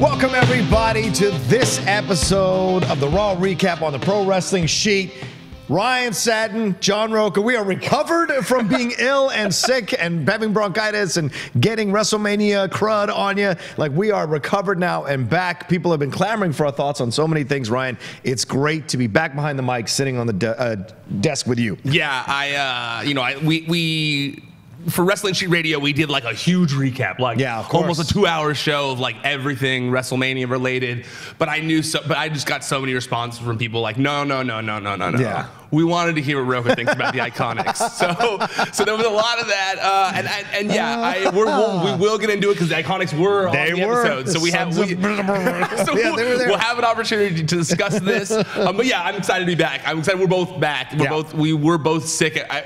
Welcome, everybody, to this episode of the Raw Recap on the Pro Wrestling Sheet. Ryan Satin, John Rocha, we are recovered from being ill and sick and having bronchitis and getting WrestleMania crud on you. Like, we are recovered now and back. People have been clamoring for our thoughts on so many things, Ryan. It's great to be back behind the mic, sitting on the de- uh, desk with you. Yeah, I, uh, you know, I, we, we, for Wrestling Sheet Radio, we did like a huge recap, like Yeah, almost a two-hour show of like everything WrestleMania related. But I knew so, but I just got so many responses from people like, no, no, no, no, no, no, no. Yeah. We wanted to hear what Rocha thinks about the Iconics, so so there was a lot of that, uh, and, and and yeah, I, we're, we'll, we will get into it because the Iconics were They on the were. episode, so we have we, so Yeah, there. we'll have an opportunity to discuss this. Um, but yeah, I'm excited to be back. I'm excited we're both back. We're Yeah. both we were both sick. I,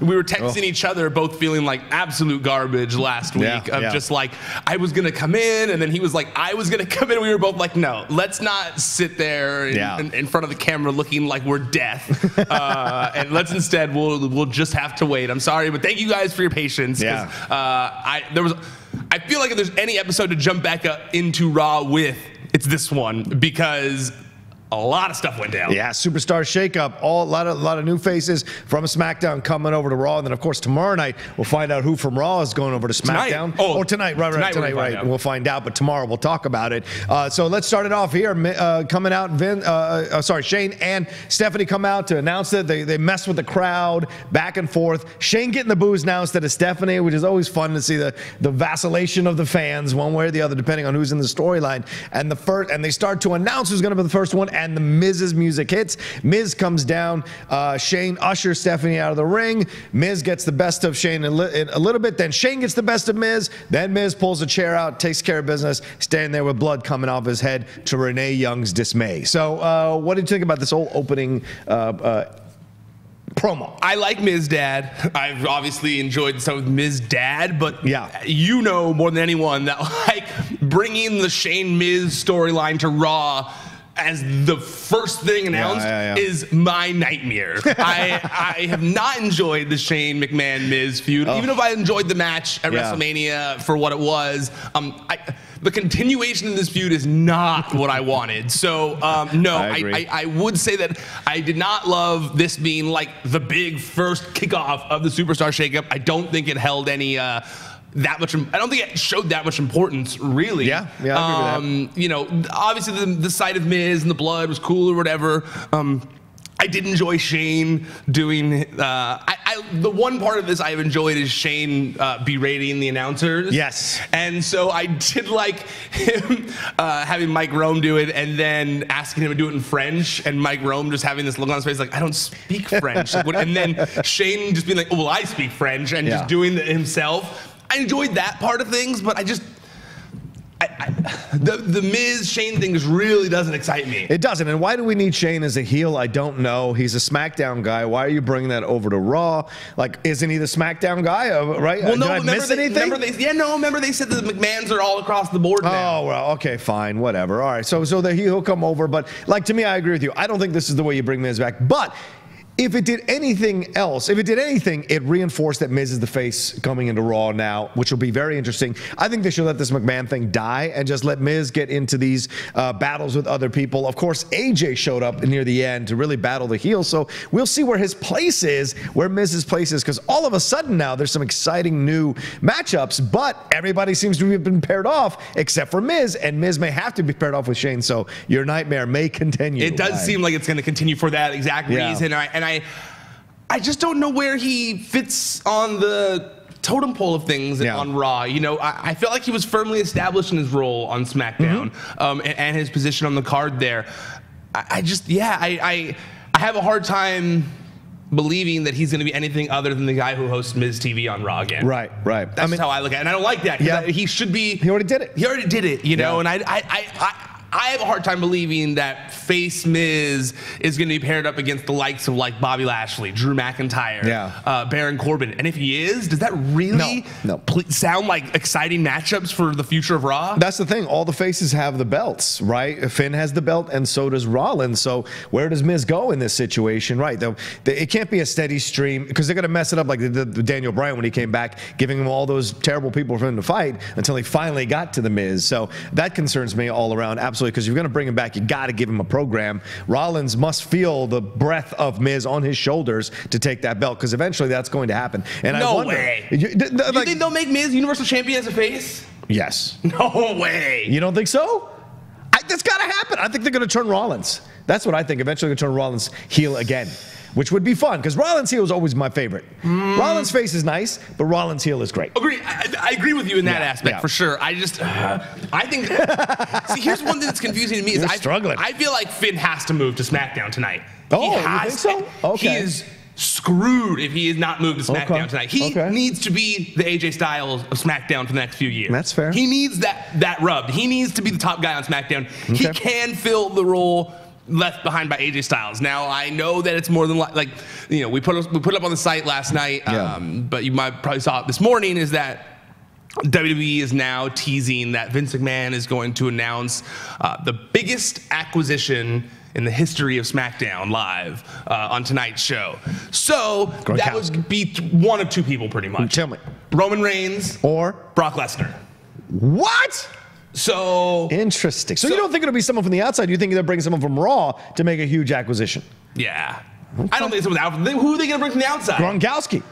we were texting each other, both feeling like absolute garbage last week. Yeah, of just like I was gonna come in, and then he was like I was gonna come in. We were both like, no, let's not sit there in, in, in front of the camera looking like we're death, uh, and let's instead we'll we'll just have to wait. I'm sorry, but thank you guys for your patience. Yeah. Uh, I there was. I feel like if there's any episode to jump back up into Raw with, it's this one because a lot of stuff went down. Yeah, superstar shakeup. All a lot of lot of new faces from SmackDown coming over to Raw, and then of course tomorrow night we'll find out who from Raw is going over to Tonight. SmackDown. Oh, or tonight, right, right, tonight tonight, gonna right. We'll find out, but tomorrow we'll talk about it. Uh, so let's start it off here. Uh, coming out, Vin, uh, uh, sorry, Shane and Stephanie come out to announce it. They they mess with the crowd back and forth. Shane getting the booze now instead of Stephanie, which is always fun to see the the vacillation of the fans one way or the other, depending on who's in the storyline. And the first, and they start to announce who's going to be the first one, and the Miz's music hits. Miz comes down. Uh, Shane ushers Stephanie out of the ring. Miz gets the best of Shane a, li- a little bit. Then Shane gets the best of Miz. Then Miz pulls a chair out, takes care of business, standing there with blood coming off his head to Renee Young's dismay. So, uh, what did you think about this whole opening uh, uh, promo? I like Miz Dad. I've obviously enjoyed some of Miz Dad, but Yeah. you know more than anyone that like bringing the Shane Miz storyline to Raw as the first thing announced yeah, yeah. is my nightmare. I I have not enjoyed the Shane McMahon Miz feud, even if I enjoyed the match at Yeah. WrestleMania for what it was. Um, I. The continuation of this feud is not what I wanted. So, um, no, I I. I, I would say that I did not love this being like the big first kickoff of the Superstar Shakeup. I don't think it held any uh, that much. I don't think it showed that much importance, really. Yeah, yeah, I um, You know, obviously the, the sight of Miz and the blood was cool or whatever. Um, I did enjoy Shane doing. Uh, I, I, the one part of this I've enjoyed is Shane uh, berating the announcers. Yes. And so I did like him uh, having Mike Rome do it and then asking him to do it in French. And Mike Rome just having this look on his face like, I don't speak French. Like, what- and then Shane just being like, oh, well, I speak French and Yeah. just doing it himself. I enjoyed that part of things, but I just. I, I, the the Miz Shane thing just really doesn't excite me. It doesn't. And why do we need Shane as a heel? I don't know. He's a SmackDown guy. Why are you bringing that over to Raw? Like, isn't he the SmackDown guy? Uh, right? well, Did no, I remember miss they, anything? remember they, yeah, no, remember they said that the McMahons are all across the board now. Oh well, okay, fine, whatever. All right, so so that he'll come over, but like to me, I agree with you. I don't think this is the way you bring Miz back. But if it did anything else, if it did anything, it reinforced that Miz is the face coming into Raw now, which will be very interesting. I think they should let this McMahon thing die and just let Miz get into these uh, battles with other people. Of course, AJ showed up near the end to really battle the heel, so we'll see where his place is, where Miz's place is, because all of a sudden now there's some exciting new matchups, but everybody seems to have been paired off except for Miz, and Miz may have to be paired off with Shane. So your nightmare may continue. It does Ryan. seem like it's going to continue for that exact Yeah. reason. And I, and I, I just don't know where he fits on the totem pole of things Yeah. on Raw. You know, I, I feel like he was firmly established in his role on SmackDown Mm-hmm. um, and, and his position on the card there. I, I just, yeah, I, I, I have a hard time believing that he's going to be anything other than the guy who hosts Miz TV on Raw again. Right, right. That's how I look at it. And I don't like that. Yeah. I- he should be. He already did it. He already did it, you know, Yeah. and I, I, I, I, I have a hard time believing that face Miz is going to be paired up against the likes of like Bobby Lashley, Drew McIntyre, Yeah. uh, Baron Corbin. And if he is, does that really No, no. sound like exciting matchups for the future of Raw? That's the thing. All the faces have the belts, right? Finn has the belt, and so does Rollins. So where does Miz go in this situation, right? The, the, it can't be a steady stream because they're going to mess it up like did with Daniel Bryan when he came back, giving him all those terrible people for him to fight until he finally got to the Miz. So that concerns me all around, absolutely. Because you're going to bring him back, you got to give him a program. Rollins must feel the breath of Miz on his shoulders to take that belt because eventually that's going to happen. And I No wonder, way. You, th- th- you like- think they'll make Miz Universal Champion as a face? yes. No way. You don't think so? I, that's got to happen. I think they're going to turn Rollins. That's what I think. Eventually, going to turn Rollins heel again, which would be fun because Rollins heel is always my favorite. Hmm. Rollins face is nice, but Rollins heel is great. Agree. I, I agree with you in that Yeah, aspect yeah. for sure. I just, uh, I think. see, here's one thing that's confusing to me is You're I, struggling. I feel like Finn has to move to SmackDown tonight. Oh, he you think so? Okay. He is screwed if he is not moved to SmackDown Okay, tonight. He okay. needs to be the AJ Styles of SmackDown for the next few years. That's fair. He needs that that rub. He needs to be the top guy on SmackDown. He can fill the role left behind by AJ Styles. Now I know that it's more than li- like you know we put we put up on the site last night, Yeah. um, but you might probably saw it this morning. Is that WWE is now teasing that Vince McMahon is going to announce uh, the biggest acquisition in the history of SmackDown Live uh, on tonight's show. So that would be one of two people, pretty much. Tell me. Roman Reigns Or Brock Lesnar. what? So Interesting. So, you don't think it'll be someone from the outside? You think they'll bring someone from Raw to make a huge acquisition? yeah, I don't think someone's out. Who are they going to bring from the outside? Gronkowski.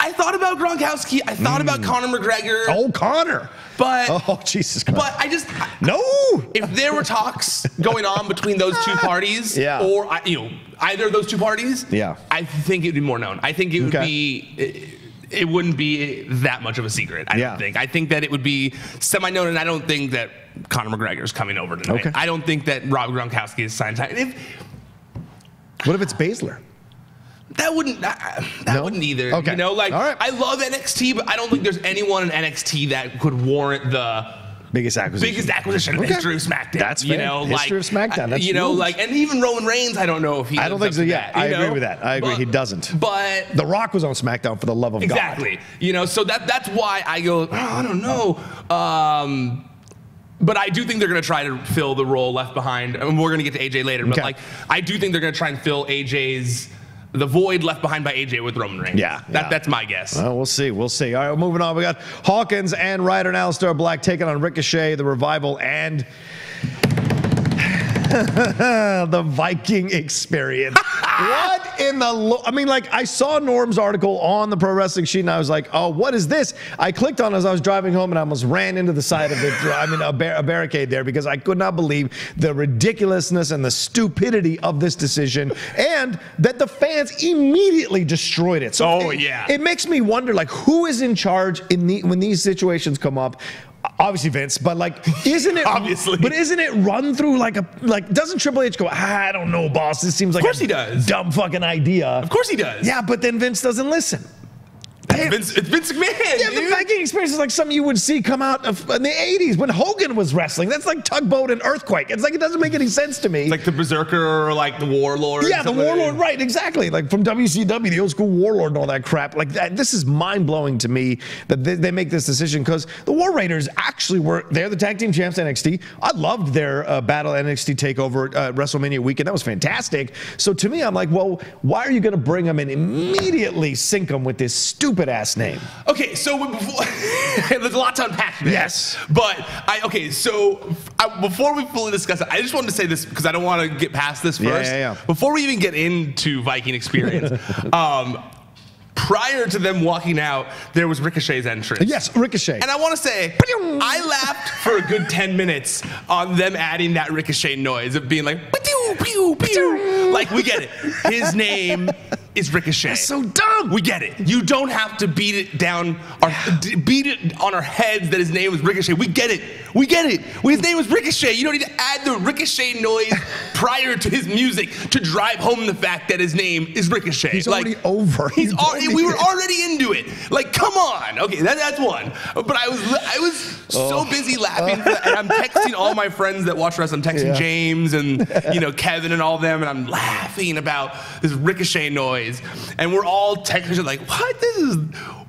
I thought about Gronkowski. I thought about mm. Conor McGregor. Oh, Conor. But Oh, Jesus Christ. but I just no. if there were talks going on between those two parties, Yeah. or you know either of those two parties, Yeah. I think it'd be more known. I think it would Okay. be. It, it wouldn't be that much of a secret. I Yeah. don't think. I think that it would be semi-known, and I don't think that Conor McGregor is coming over tonight. Okay. I don't think that Rob Gronkowski is signed. If What if it's Baszler? that wouldn't that, that No? wouldn't either. Okay. You know, like right. I love NXT, but I don't think there's anyone in NXT that could warrant the Biggest acquisition. biggest acquisition in the Okay. history of SmackDown. That's you fair. know, History like of SmackDown. That's you know, huge. like, and even Roman Reigns, I don't know if he. I don't think so, yeah. that, I you agree know? with that. I agree. He doesn't. But The Rock was on SmackDown for the love of God. exactly, you know, so that that's why I go. "Oh, I don't know. Um, but I do think they're going to try to fill the role left behind. And we're going to get to AJ later. But Okay. like, I do think they're going to try and fill AJ's the void left behind by AJ with Roman Reigns. Yeah, that, yeah. that's my guess. Well, we'll see. We'll see. All right, moving on. We got Hawkins and Ryder and Aleister Black taking on Ricochet, the Revival, and the Viking Experience. what in the? Lo- I mean, like I saw Norm's article on the Pro Wrestling Sheet, and I was like, "Oh, what is this?" I clicked on it as I was driving home, and I almost ran into the side of the. I mean, a, bar- a barricade there because I could not believe the ridiculousness and the stupidity of this decision, and that the fans immediately destroyed it. So Oh, it- yeah. it makes me wonder, like, who is in charge in the when these situations come up? Obviously Vince, but like, isn't it Obviously. But isn't it run through like a like? Doesn't Triple H go? "Ah, I don't know, boss. This seems like of course a he does. dumb fucking idea. Of course he does. Yeah, but then Vince doesn't listen. Damn. Vince, it's Vince McMahon. Yeah, the dude. Viking experience is like something you would see come out of, in the 80s when Hogan was wrestling. That's like tugboat and earthquake. It's like it doesn't make any sense to me. like the Berserker or like the Warlord. Yeah, the something like that. warlord, right? Exactly. Like from WCW, the old school warlord and all that crap. Like that, this is mind blowing to me that they, they make this decision because the War Raiders actually were they're the tag team champs NXT. I loved their uh, battle NXT takeover uh, WrestleMania weekend. That was fantastic. So to me, I'm like, well, why are you going to bring them and immediately sink them with this stupid ass name? Okay, so before, there's a lot to unpack there. Yes. But I okay, so I, before we fully discuss it, I just wanted to say this because I don't want to get past this Yeah, first. yeah, yeah. Before we even get into Viking experience, um, prior to them walking out, there was Ricochet's entrance. Yes, Ricochet. And I want to say, I laughed for a good 10 minutes on them adding that ricochet noise of being like, pew, pew, pew. Like, we get it. His name is Ricochet. so dumb. We get it. You don't have to beat it down, our, d- beat it on our heads that his name was Ricochet. We get it. We get it. His name was Ricochet. You don't need to add the Ricochet noise prior to his music to drive home the fact that his name is Ricochet. He's already over. He's already. We were already into it. Like, come on. Okay, that, that's one. But I was, I was so Oh. busy laughing, and I'm texting all my friends that watch wrestling. I'm texting Yeah. James and you know Kevin and all of them, and I'm laughing about this ricochet noise, and we're all texting like, "What? This is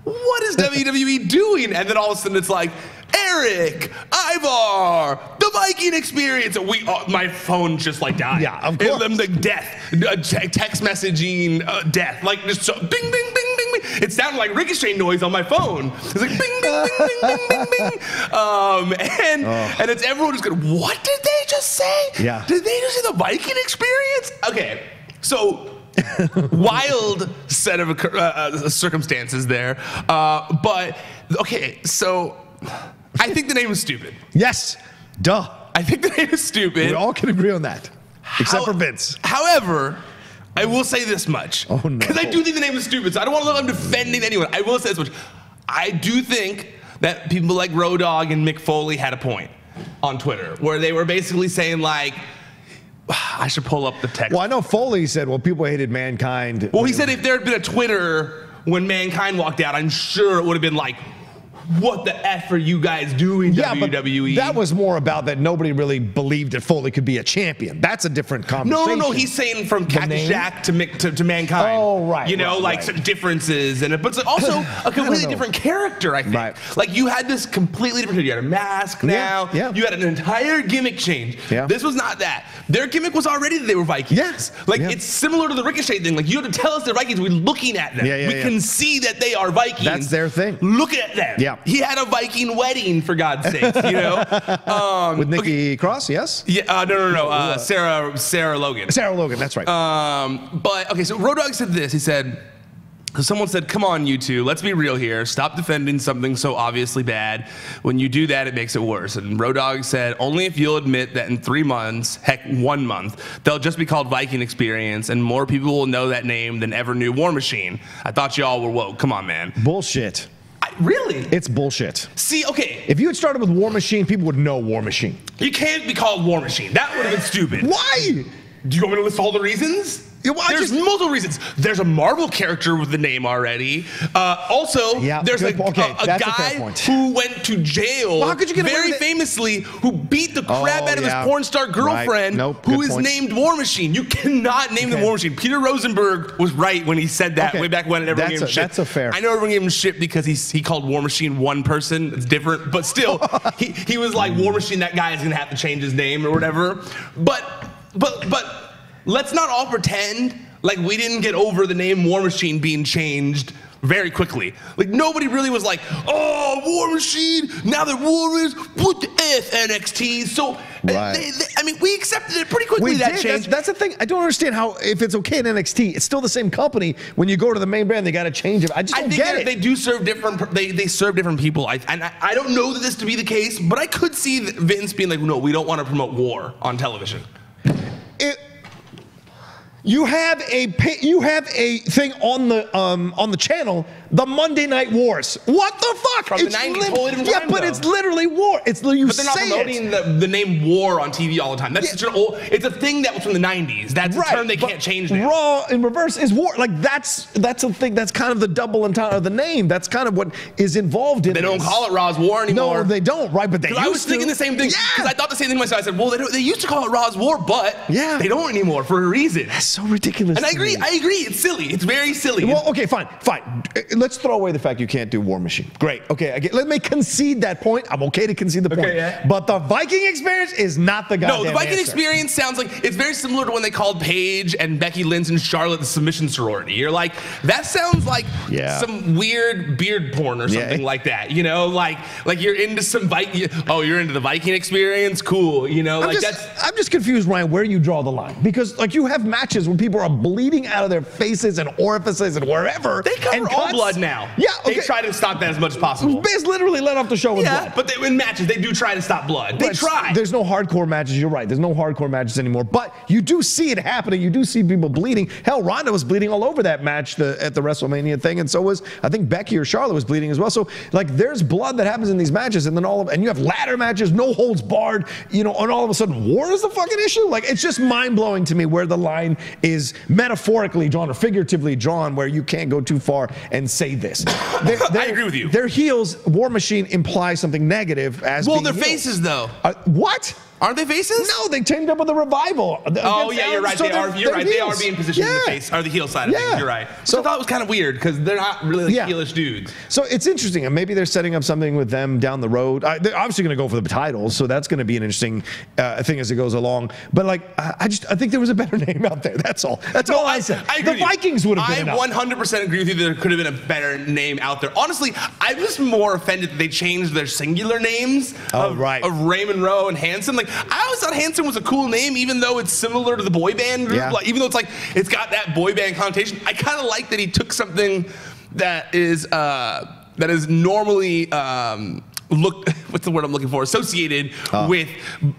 what is WWE doing?" And then all of a sudden it's like. Erik, Ivar, the Viking experience. We, uh, my phone just like died. Yeah, of It- course. them, the death, uh, te- text messaging, uh, death, like just so, bing, bing, bing, bing, bing. It sounded like ricochet noise on my phone. It's like bing, bing, bing, bing, bing, bing, bing. Um, and and it's everyone just going, what did they just say? Yeah. Did they just say the Viking experience? Okay, so wild set of uh, uh, circumstances there. Uh, but okay, so I think the name is stupid. Yes. Duh. I think the name is stupid. We all can agree on that, except How- for Vince. However, I will say this much. Oh, no. Because I do think the name is stupid, so I don't want to look like I'm defending anyone. I will say this much. I do think that people like Road Dogg and Mick Foley had a point on Twitter where they were basically saying like, I should pull up the text. Well, I know Foley said, well, people hated mankind. Well, he said if there had been a Twitter when Mankind walked out, I'm sure it would have been like, what the F are you guys doing, yeah, WWE? that was more about that nobody really believed that Foley could be a champion. That's a different conversation. no, no. He's saying from Cactus? Jack to, to to mankind. Oh, right, You know, right, like right. some differences, and but also a completely different character. I think. Right. Like you had this completely different. You had a mask now. yeah. You had an entire gimmick change. Yeah. This was not that. Their gimmick was already that they were Vikings. Yes. Like Yeah. it's similar to the Ricochet thing. Like you have to tell us they're Vikings. We're looking at them. Yeah, yeah, we yeah. can see that they are Vikings. That's their thing. Look at them. Yeah. He had a Viking wedding for God's sake. You know. Um, With Nikki Cross, yes? yeah. Uh, no, no, no. Uh, Sarah Sarah Logan. Sarah Logan, that's right. Um, but okay, so Road Dogg said this. He said, so someone said, "Come on, you two, let's be real here. Stop defending something so obviously bad. When you do that, it makes it worse." And Road Dogg said, "Only if you'll admit that in three months, heck, one month, they'll just be called Viking Experience, and more people will know that name than ever knew War Machine. I thought y'all were woke. Come on, man. bullshit. Really? It's bullshit. See, okay, If you had started with War Machine, people would know War Machine. you can't be called War Machine. That would have been stupid. Why? Do you want me to list all the reasons? Yeah, well, there's just- multiple reasons. There's a Marvel character with the name already. Uh, also, Yeah, there's a, okay, a- a a guy fair who went to jail Well, how could you get very famously who beat the crap Oh, out of yeah. his porn star Right. girlfriend Nope, who is point. named War Machine. You cannot name Okay. the War Machine. Peter Rosenberg was right when he said that Okay, way back when and everyone that's gave him a- shit. that's a fair- I know everyone gave him shit because he's, he called War Machine one person. It's different, but still, he, he was like War Machine. That guy is gonna have to change his name or whatever. But but but let's not all pretend like we didn't get over the name War Machine being changed very quickly. Like nobody really was like, oh, War Machine. Now that War is what the F NXT. So Right. they, they, I mean, we accepted it pretty quickly. We that did. That's, change. that's the thing. I don't understand how, if it's okay in NXT, it's still the same company. When you go to the main brand, they got to change it. I just I don't think get it. they do serve different. They, they serve different people. I, and I, I don't know this to be the case, but I could see Vince being like, no, we don't want to promote war on television. It- you have a you have a thing on the um on the channel, the Monday Night Wars. What the fuck? From the 90s, totally yeah, but though. it's literally war. It's you But they're not promoting the, the name war on TV all the time. That's Yeah. such an old. It's a thing that was from the '90s. That's a term they can't change now. Raw in reverse is war. Like that's that's a thing. That's kind of the double entendre of the name. That's kind of what is involved in. It. They don't call it Raw's War anymore. No, they don't. Right, but they. I was used thinking to. the same thing Yeah. because I thought the same thing myself. I said, well, they, don't, they used to call it Raw's War, but Yeah. they don't anymore for a reason. That's so ridiculous. And I agree. me. I agree. It's silly. It's very silly. Well, okay, fine, fine. Let's throw away the fact you can't do War Machine. Great. Okay, I get, let me concede that point. I'm okay to concede the point. Okay, yeah. But the Viking experience is not the guy. No, the Viking answer. experience sounds like it's very similar to when they called Paige and Becky Lynch and Charlotte the submission sorority. You're like, that sounds like Yeah. some weird beard porn or Yeah. something like that. You know, like like you're into some Viking. Oh, you're into the Viking experience? Cool. You know, I'm like just, that's. I'm just confused, Ryan, where you draw the line. Because, like, you have matches when people are bleeding out of their faces and orifices and wherever. They cover and all cut blood blood now. Yeah, okay. They try to stop that as much as possible. Miz literally let off the show with Yeah, blood. but they, in matches, they do try to stop blood. They But try. There's no hardcore matches. You're right. There's no hardcore matches anymore. But you do see it happening. You do see people bleeding. Hell, Ronda was bleeding all over that match the, at the WrestleMania thing, and so was I think Becky or Charlotte was bleeding as well. So like, there's blood that happens in these matches, and then all of and you have ladder matches, no holds barred, you know, and all of a sudden war is the fucking issue. Like, it's just mind blowing to me where the line is metaphorically drawn or figuratively drawn, where you can't go too far and say this. They're- they're- agree with you. Their heels, War Machine implies something negative as well, their heels. faces though. Uh, what? Aren't they faces? No, they teamed up with a revival. Oh yeah, you're right. they are. You're right. They are being positioned in the face or the heel side of Yeah. things. You're right. So So- I thought it was kind of weird because they're not really like Yeah. heelish dudes. So it's interesting, and maybe they're setting up something with them down the road. I, they're obviously going to go for the titles, so that's going to be an interesting uh, thing as it goes along. But like, I, I just I think there was a better name out there. That's all. That's all I, said. I agree the. Vikings would have been I 100% agree with you. There could have been a better name out there. Honestly, I'm just more offended that they changed their singular names Oh, of, right. of Raymond Rowe and Hanson. Like I always thought Hanson was a cool name, even though it's similar to the boy band group. Yeah. Like even though it's like it's got that boy band connotation. I kind of like that he took something that is uh, that is normally. Um, Look, what's the word I'm looking for? Associated Oh. with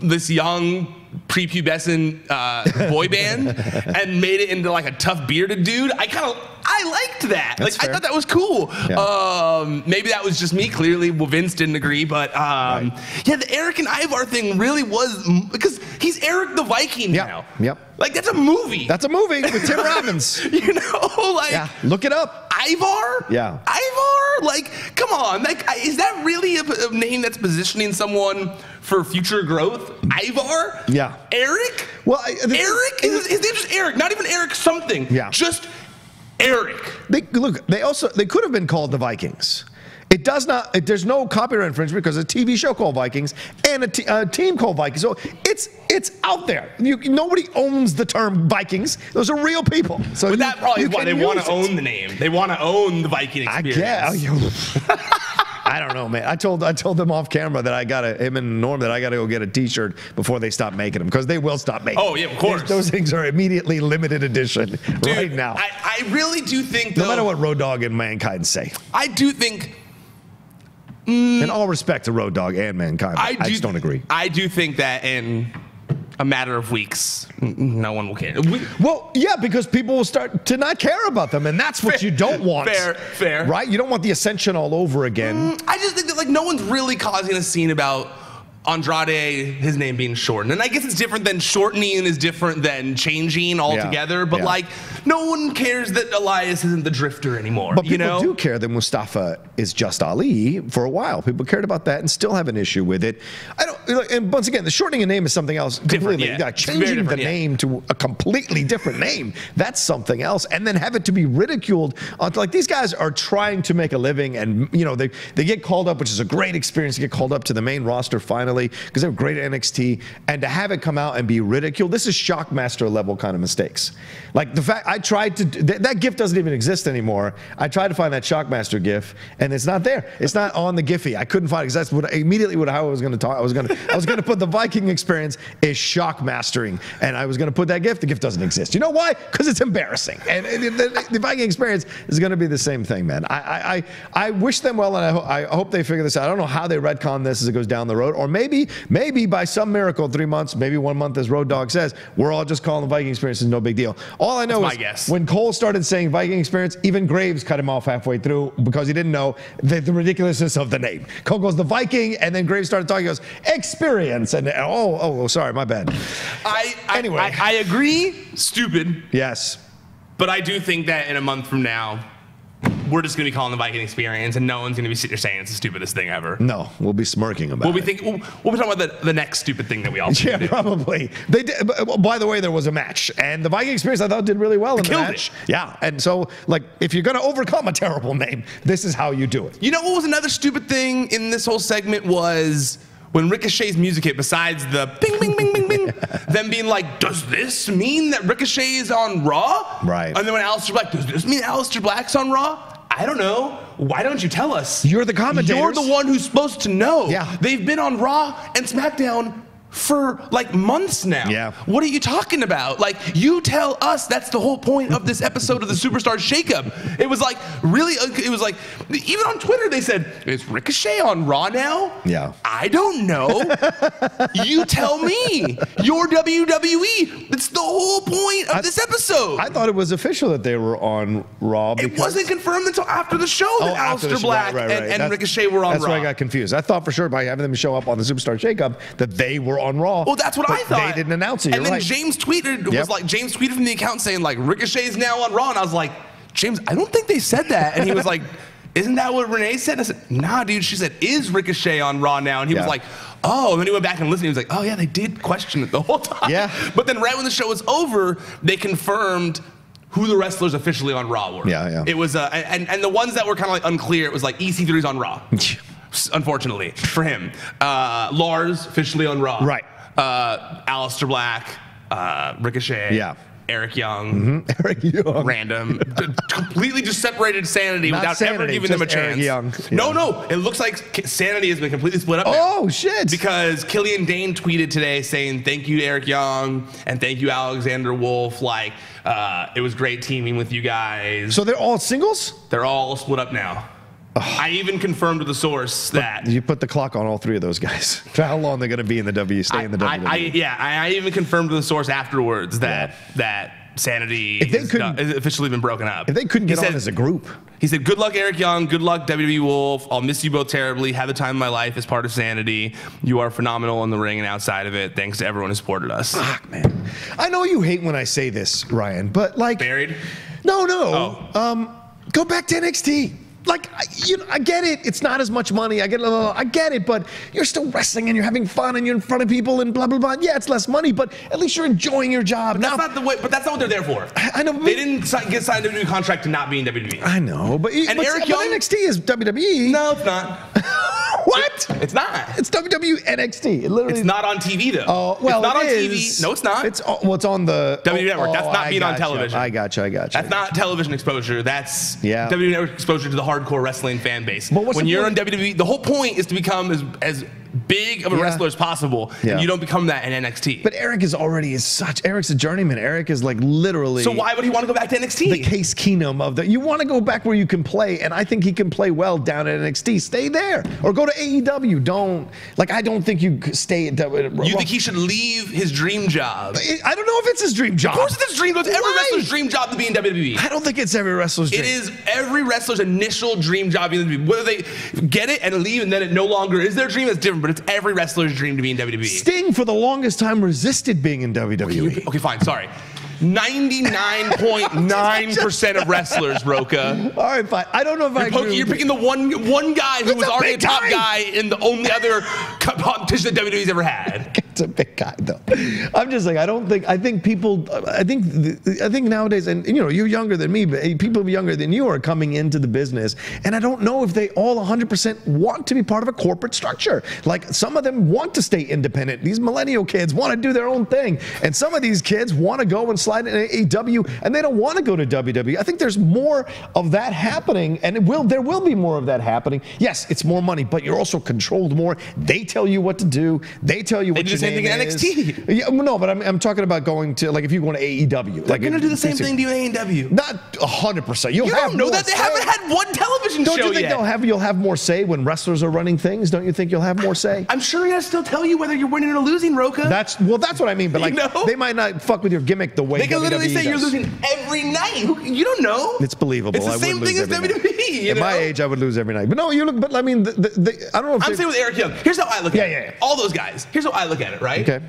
this young prepubescent uh, boy band and made it into like a tough bearded dude. I kind of I liked that. That's like fair. I thought that was cool. Yeah. Um, maybe that was just me. Clearly, well, Vince didn't agree, but um, yeah, the Erik and Ivar thing really was because he's Erik the Viking Yep, now. yep. Like that's a movie. That's a movie with Tim Robbins. you know, like Yeah, look it up. Ivar. Yeah. Ivar. Like, come on. Like, is that really a, a name that's positioning someone for future growth? Ivar. Yeah. Erik. Well, I- the- Erik. His, his name's just Erik. Not even Erik something. Yeah. Just Erik. They look. They also they could have been called the Vikings. It does not. It, there's no copyright infringement because a TV show called Vikings and a, team called Vikings. So it's it's out there. You, nobody owns the term Vikings. Those are real people. So But you- that probably why they want to own the name. They want to own the Viking experience. I guess. Oh, I don't know, man. I told I told them off camera that I got to him and Norm that I got to go get a T-shirt before they stop making them because they will stop making. Oh, yeah, of course. Those, those things are immediately limited edition Dude, right now. I, I really do think, no though, matter what Road Dogg and Mankind say. I do think In all respect to Road Dogg and Mankind, I, I, just don't agree. I do think that in a matter of weeks, no one will care. We- Well, yeah, because people will start to not care about them, and that's what Fair- you don't want. fair, fair. Right? You don't want the ascension all over again. Mm, I just think that like no one's really causing a scene about Andrade, his name being shortened. And I guess it's different than shortening is different than changing altogether. But yeah. like no one cares that Elias isn't the drifter anymore. But you people know? do care that Mustafa is just Ali for a while. People cared about that and still have an issue with it. I don't. And once again, the shortening a name is something else completely. yeah. Yeah, changing the yeah. name to a completely different name. That's something else. And then have it to be ridiculed. On, like these guys are trying to make a living, and you know they they get called up, which is a great experience to get called up to the main roster finally because they're great at NXT, and to have it come out and be ridiculed. This is Shockmaster level kind of mistakes. Like the fact I tried to that, that GIF doesn't even exist anymore. I tried to find that Shockmaster GIF, and it's not there. It's not on the Giphy. I couldn't find it because that's what immediately what I was going to talk. I was going to I was going to put the Viking experience is shock mastering, and I was going to put that GIF. The GIF doesn't exist. You know why? Because it's embarrassing. And, and the, the Viking experience is going to be the same thing, man. I I, I, I wish them well, and I, ho- I hope they figure this out. I don't know how they retcon this as it goes down the road, or maybe maybe maybe by some miracle, three months, maybe one month, as Road Dogg says, we're all just calling the Viking experience is no big deal. All I know That's is when Cole started saying Viking experience, even Graves cut him off halfway through because he didn't know the, the ridiculousness of the name. Cole goes the Viking, and then Graves started talking. He goes experience, and oh, oh, oh, sorry, my bad. I, I, Anyway. I, I agree, stupid. Yes, But I do think that in a month from now, we're just gonna be calling the Viking experience, and no one's gonna be sitting there saying it's the stupidest thing ever. no, we'll be smirking about We'll be it. thinking, we'll, we'll be talking about the, the next stupid thing that we all Yeah, do. probably. They did. By the way, there was a match, and the Viking Experience I thought did really well in the match. it. Yeah, and so like if you're gonna overcome a terrible name, this is how you do it. You know what was another stupid thing in this whole segment was when Ricochet's music hit, besides the bing, bing, bing, bing, bing, them being like, does this mean that Ricochet is on Raw? Right. And then when Aleister Black, does this mean Aleister Black's on Raw? I don't know. Why don't you tell us? You're the commentator. You're the one who's supposed to know. Yeah. They've been on Raw and SmackDown for like months now. Yeah. What are you talking about? Like, you tell us that's the whole point of this episode of the Superstar Shakeup. It was like, really, uh, it was like, even on Twitter, they said, is Ricochet on Raw now? Yeah. I don't know. you tell me. You're WWE. That's the whole point of I- this episode. I thought it was official that they were on Raw. it wasn't confirmed until after the show that Oh, after Aleister show. Black Right, right, and, right. and That's- Ricochet were on That's Raw. why I got confused. I thought for sure by having them show up on the Superstar Shakeup that they were on Raw. Well, that's what I thought. They didn't announce it. And You're then right. James tweeted was Yep. like James tweeted from the account saying like Ricochet's now on Raw, and I was like, James, I don't think they said that. And he was like, Isn't that what Renee said? And I said, Nah, dude. She said, Is Ricochet on Raw now? And he Yeah. was like, Oh. And then he went back and listened. He was like, Oh yeah, they did question it the whole time. Yeah. But then right when the show was over, they confirmed. Who the wrestlers officially on Raw were? Yeah, yeah. It was, uh, and and the ones that were kind of like unclear. It was like EC3's on Raw, unfortunately for him. Uh, Lars officially on Raw. Right. Uh, Aleister Black, uh, Ricochet. Yeah. Eric Young, Eric Young. random, completely just separated Sanity Not without ever giving them a chance. Young. No, Yeah. no, it looks like Sanity has been completely split up. now. Oh shit! Because Killian Dain tweeted today saying, Thank you, Eric Young, and thank you, Alexander Wolf. Like, uh, it was great teaming with you guys. so they're all singles. They're all split up now. I even confirmed with the source that. You put the clock on all three of those guys. How long they're going to be in the W? Stay in the I, WWE. I, yeah, I, I even confirmed with the source afterwards that that Sanity If they couldn't- done- officially been broken up. if they couldn't He get on said- as a group, He said, Good luck, Eric Young. Good luck, WWE Wolf. I'll miss you both terribly. Have the time of my life as part of Sanity. You are phenomenal in the ring and outside of it. Thanks to everyone who supported us. fuck man. I know you hate when I say this, Ryan, but like, Buried? no, no. Oh. Um, go back to NXT. Like, I- you know, I get it. It's not as much money. I get, I get it. But you're still wrestling and you're having fun and you're in front of people and blah blah blah. Yeah, it's less money, but at least you're enjoying your job. That's now, not the way, but that's not what they're there for. I know, but- They didn't get signed to a new contract to not be in WWE. I know, but And but, Eric but Young- NXT is WWE. No, it's not. what? It's not. It's WWE NXT. It literally. It's not on TV though. Oh well, it's not it on is. TV. No, it's not. It's well, it's on the WWE Network. Oh, That's not I being on television. I got you. I got you. That's not television exposure. That's Yeah. WWE Network exposure to the hardcore wrestling fan base. But what's when you're point? on WWE, the whole point is to become as as big of a Yeah. wrestler as possible, Yeah. and you don't become that in NXT. But Eric is already is such. Eric's a journeyman. Eric is like literally. so why would he want to go back to NXT? The Case Keenum of the. You want to go back where you can play, and I think he can play well down at NXT. Stay there, or go to AEW. Don't like. I don't think you stay at. Uh, you think he should leave his dream job? I don't know if it's his dream job. Of course, it's his dream. Job. It's every Why? wrestler's dream job to be in WWE. I don't think it's every wrestler's dream. It is every wrestler's initial dream job. Whether they get it and leave, and then it no longer is their dream, that's different. But it's every wrestler's dream to be in. WWE. Sting for the longest time resisted being in WWE. Okay, fine. Sorry. 99.9% of wrestlers, Rocha. All right, fine. I don't know if I You're, poking- agree you're picking the one one guy who It's was a already a top guy. guy in the only other competition that WWE's ever had. It's a big guy, though. I'm just like I don't think I think people I think I think nowadays and you know you're younger than me, but people younger than you are coming into the business, and I don't know if they all 100% want to be part of a corporate structure. Like some of them want to stay independent. These millennial kids want to do their own thing, and some of these kids want to go and slide in AEW, and they don't want to go to WWE. I think there's more of that happening, and it will there will be more of that happening. Yes, it's more money, but you're also controlled more. They tell you what to do. They tell you what to do the same thing in. NXT. Yeah, no, but I'm, I'm talking about going to like if you're going to AEW. They're like gonna do the same thing to you AEW. Not hundred percent. You'll You have don't know that they say. haven't had one television show. Don't show you think yet. they'll have you'll have more say when wrestlers are running things? Don't you think you'll have more say? I'm sure they're gonna still tell you whether you're winning or losing, Rocha. That's well, that's what I mean. But like, You know? they might not fuck with your gimmick the way they can literally WWE say you're losing every night. You don't know. It's believable. It's the I same thing as. WWE. At my age, I would lose every night. But no, you look. But I mean, the, the, the, I don't know if I'm saying with Eric Young. Here's how I look Yeah, at yeah, it. yeah. All those guys. Here's how I look at it, right? Okay.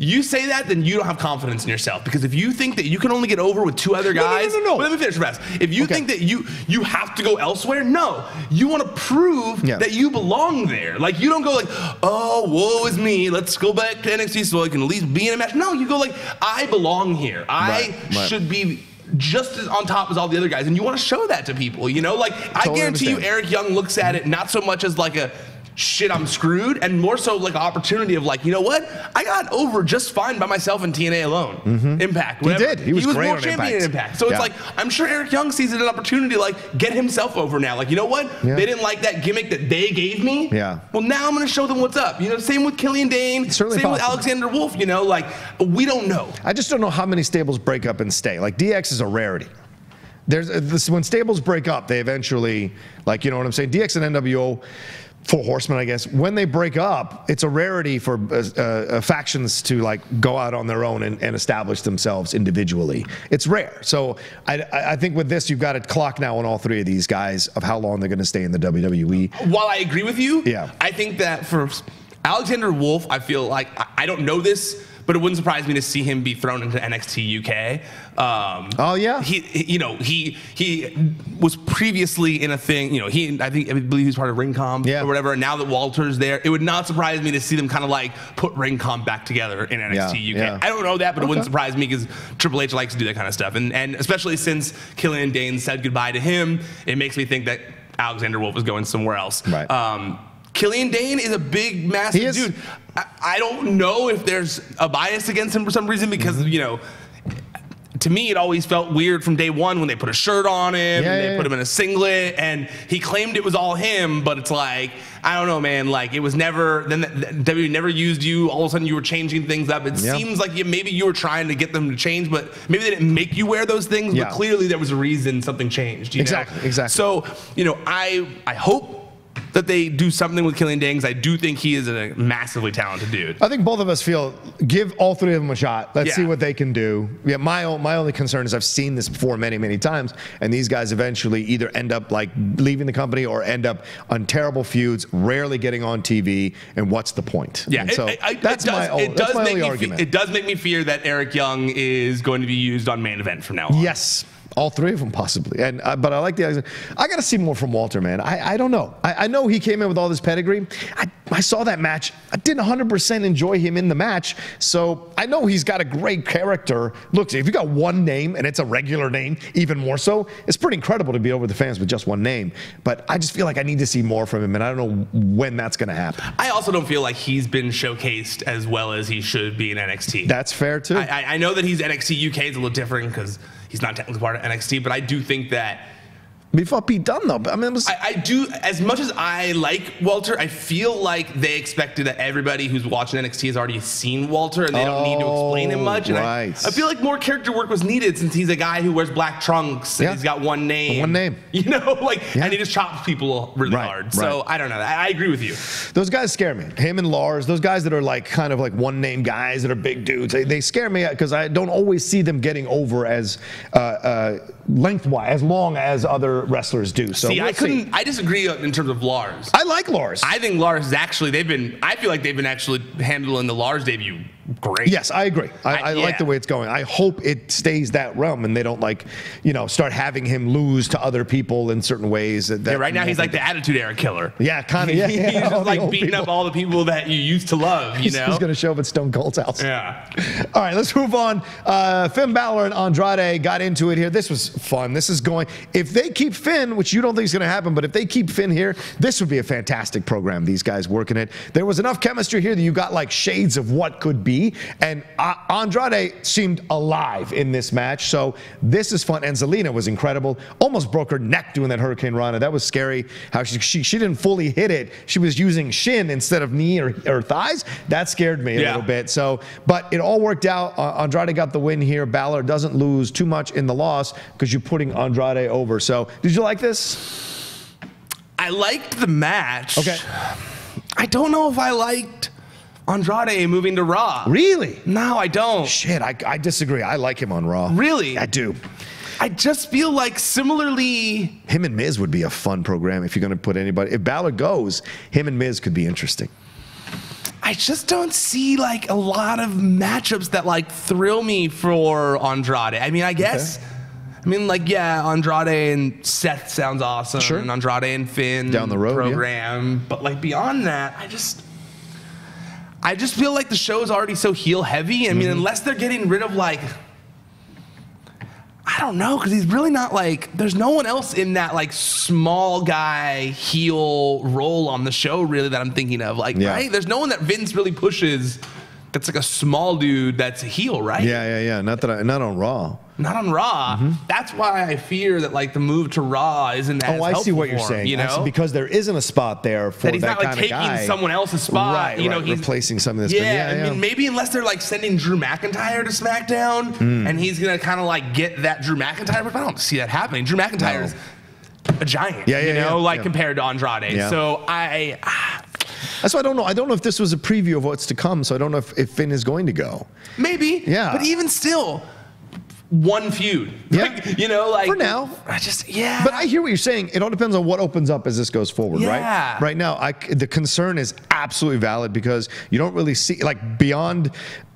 You say that, then you don't have confidence in yourself because if you think that you can only get over with two other no, no, guys, no, no. Well, let me finish rest. If you Okay. think that you you have to go elsewhere, no, you want to prove Yeah. that you belong there. Like you don't go like, oh, woe is me. Let's go back to NXT so I can at least be in a match. No, you go like, I belong here. I Right, right. should be. Just as on top as all the other guys, and you want to show that to people, you know. Like I Totally guarantee you. Eric Young looks at it not so much as like a shit, I'm screwed, and more so like opportunity of like, you know what? I got over just fine by myself in TNA alone. Impact. He did. He was great more on champion Impact. in Impact. So it's like I'm sure Eric Young sees it an opportunity to like get himself over now. Like, you know what? Yeah. They didn't like that gimmick that they gave me. Yeah. Well, now I'm gonna show them what's up. You know, same with Killian Dain, Certainly same with. Alexander Wolf. You know, like we don't know. I just don't know how many stables break up and stay. Like DX is a rarity. There's uh, this, when stables break up, they eventually, like you know what I'm saying. DX and NWO, Four Horsemen, I guess. When they break up, it's a rarity for uh, uh, factions to like go out on their own and, and establish themselves individually. It's rare. So I, I think with this, you've got a clock now on all three of these guys of how long they're going to stay in the. WWE. While I agree with you, Yeah. I think that for Alexander Wolf, I feel like I, don't know this, but it wouldn't surprise me to see him be thrown into NXT UK. Um, Oh, yeah? he, he- you know, he he was previously in a thing. You know, he I think I believe he was part of Ringkampf Yeah. or whatever. And now that Walter's there, it would not surprise me to see them kind of like put Ringkampf back together in NXT Yeah, UK. yeah. I don't know that, but it wouldn't surprise me because Triple H likes to do that kind of stuff, and and especially since Killian Dain said goodbye to him, it makes me think that Alexander Wolf is going somewhere else. Right. Um, Killian Dain is a big, massive is. dude. I, I don't know if there's a bias against him for some reason because Mm-hmm. you know. To me, it always felt weird from day one when they put a shirt on him Yeah, and they yeah, put him in a singlet, and he claimed it was all him. But it's like I don't know, man. Like it was never. Then the, the, WWE never used you. All of a sudden, you were changing things up. It Yeah. seems like you, maybe you were trying to get them to change, but maybe they didn't make you wear those things. But clearly, there was a reason something changed. you know? Exactly, exactly. So you know, I I hope that they do something with Killian 'cause I do think he is a massively talented dude. I think both of us feel give all three of them a shot. Let's Yeah. see what they can do. Yeah, my o- my only concern is I've seen this before many many times, and these guys eventually either end up like leaving the company or end up on terrible feuds, rarely getting on TV. And what's the point? Yeah, And so I- I- that's it does, my it that's does my only me fe- argument. it does make me fear that Eric Young is going to be used on main event from now on. Yes. All three of them possibly, and uh, but I like the. I got to see more from Walter, man. I, I don't know. I, I know he came in with all this pedigree. I, I saw that match. I didn't 100% enjoy him in the match, so I know he's got a great character. Look, if you got one name and it's a regular name, even more so, it's pretty incredible to be over the fans with just one name. But I just feel like I need to see more from him, and I don't know when that's going to happen. I also don't feel like he's been showcased as well as he should be in NXT. That's fair too. I, I- I know that he's NXT UK is a little different because he's not technically part of NXT, but I do think that Before Pete Dunne, though, but I mean, was, I, I do as much as I like Walter. I feel like they expected that everybody who's watching NXT has already seen Walter, and they don't need to explain him Oh, much. And I- right. I, feel like more character work was needed since he's a guy who wears black trunks and Yeah. he's got one name. One name. you know, like Yeah. and he just chops people really Right, hard. So right. I don't know. I, I agree with you. Those guys scare me. Him and Lars, those guys that are like kind of like one name guys that are big dudes, they, they scare me because I don't always see them getting over as uh, uh, lengthwise, as long as other wrestlers do. So see, we'll I couldn't. I disagree in terms of Lars. I like Lars. I think Lars is actually they've been. I feel like they've been actually handling the Lars debut great. Yes, I agree. I, I- I, like the way it's going. I hope it stays that realm and they don't like, you know, start having him lose to other people in certain ways. That, Yeah, right now he's like the Attitude Era killer. yeah, kind of. Yeah, he's yeah, all just like beating people. up all the people that you used to love. You He's, know. he's going to show up at Stone Cold's house. yeah. All right, let's move on. Uh, Finn Balor and Andrade got into it here. This was fun. This is going. If they keep Finn, which you don't think is going to happen, but if they keep Finn here, this would be a fantastic program. These guys working it. There was enough chemistry here that you got like shades of what could be, and Andrade seemed alive in this match. So this is fun. And Zelina was incredible. Almost broke her neck doing that hurricanrana. That was scary. How she she, she didn't fully hit it. She was using shin instead of knee or, or thighs. That scared me a Yeah. little bit. So, but it all worked out. Uh, Andrade got the win here. Balor doesn't lose too much in the loss because you're putting Andrade over. So, did you like this? I liked the match. Okay. I don't know if I liked Andrade moving to Raw. Really? No, I don't. Shit, I, I disagree. I like him on Raw. Really? I do. I just feel like similarly. Him and Miz would be a fun program if you're going to put anybody. If Balor goes, him and Miz could be interesting. I just don't see like a lot of matchups that like thrill me for Andrade. I mean, I guess. I mean, like, yeah, Andrade and Seth sounds awesome. Sure. And Andrade and Finn Down the road, yeah. program. But like beyond that, I just. I just feel like the show is already so heel heavy. I Mm-hmm. mean, unless they're getting rid of like. I don't know because he's really not like. There's no one else in that like small guy heel role on the show really that I'm thinking of. Like, Yeah. right? There's no one that Vince really pushes. That's like a small dude that's a heel, right? Yeah, yeah, yeah. Not that I, not on Raw. Not on Raw. That's why I fear that like the move to Raw isn't as Oh, I see what you're him, saying. You know, because there isn't a spot there for that he's that not like taking guy. someone else's spot. Right, you know, right, he's replacing something that's yeah, been, yeah, I yeah. mean, maybe unless they're like sending Drew McIntyre to SmackDown, Hmm. and he's gonna kind of like get that Drew McIntyre, but I don't see that happening. Drew McIntyre's a giant, Yeah, yeah, you know, yeah, like compared to Andrade. So I, That's why I don't know. I don't know if this was a preview of what's to come, so I don't know if, if Finn is going to go. maybe, Yeah. but even still. One feud, Yeah. Like, you know, like For now. I just yeah. But I hear what you're saying. It all depends on what opens up as this goes forward, Yeah. right? Right now, I, the concern is absolutely valid because you don't really see like beyond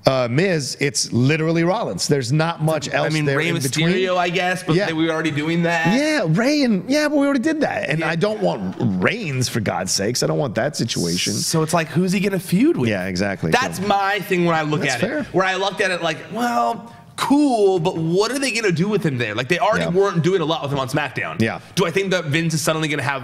uh, Miz. It's literally Rollins. There's not much else I mean, there Rey in Mysterio, between. I guess, but Yeah. we were already doing that. Yeah, Rey and yeah, but we already did that, and Yeah. I don't want Reigns for God's sakes. I don't want that situation. So it's like, who's he gonna feud with? Yeah, exactly. That's So- my thing when I look That's at fair. it. Where I looked at it like, well, cool, but what are they gonna do with him there? Like they already Yeah. weren't doing a lot with him on SmackDown. Yeah. Do I think that Vince is suddenly gonna have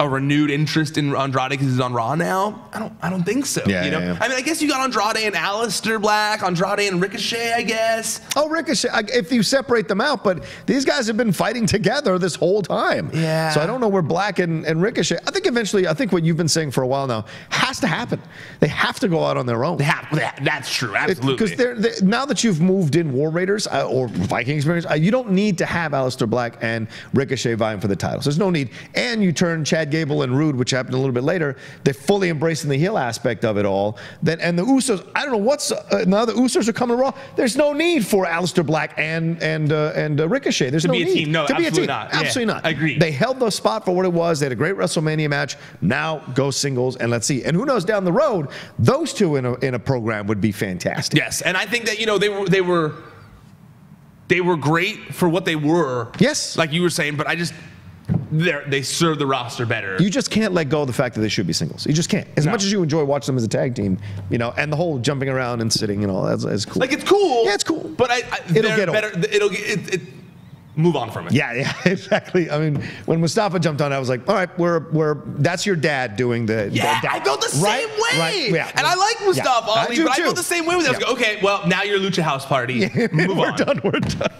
a renewed interest in Andrade because he's on Raw now? I don't. I don't think so. Yeah, you know. yeah, yeah. I mean, I guess you got Andrade and Aleister Black, Andrade and Ricochet. I guess. Oh, Ricochet. I- If you separate them out, but these guys have been fighting together this whole time. Yeah. So I don't know where Black and, and Ricochet. I think eventually, I think what you've been saying for a while now has to happen. They have to go out on their own. They have, that- that's true. Absolutely. Because now that you've moved in War Raiders uh, or Viking Experience, uh, you don't need to have Aleister Black and Ricochet vying for the titles. There's no need. And you turn Chad Gable and Roode, which happened a little bit later. They're fully embracing the heel aspect of it all. Then and the Usos. I don't know what's uh, now the Usos are coming raw. There's no need for Aleister Black and and uh, and uh, Ricochet. There's To no be a need team. No, to be a absolutely team. not. Yeah, Absolutely not. agreed. They held the spot for what it was. They had a great WrestleMania match. Now go singles and let's see. And who knows down the road, those two in a in a program would be fantastic. Yes, and I think that you know they were they were they were great for what they were. Yes. like you were saying, but I just they they serve the roster better. You just can't let go of the fact that they should be singles. You just can't. As No. much as you enjoy watching them as a tag team, you know, and the whole jumping around and sitting and all that's, that's cool. like it's cool. Yeah, it's cool. But I, I It'll get old. better. It'll get it, it, move on from it. yeah, yeah, exactly. I mean, when Mustafa jumped on, I was like, all right, we're we're that's your dad doing the Yeah, the- I felt the right, same way. Right, yeah. And I like Mustafa Yeah, I Ali, do but I felt the same way with it. I was Yeah. like, okay, well, now you're Lucha House Party. Move we're on. done. We're done.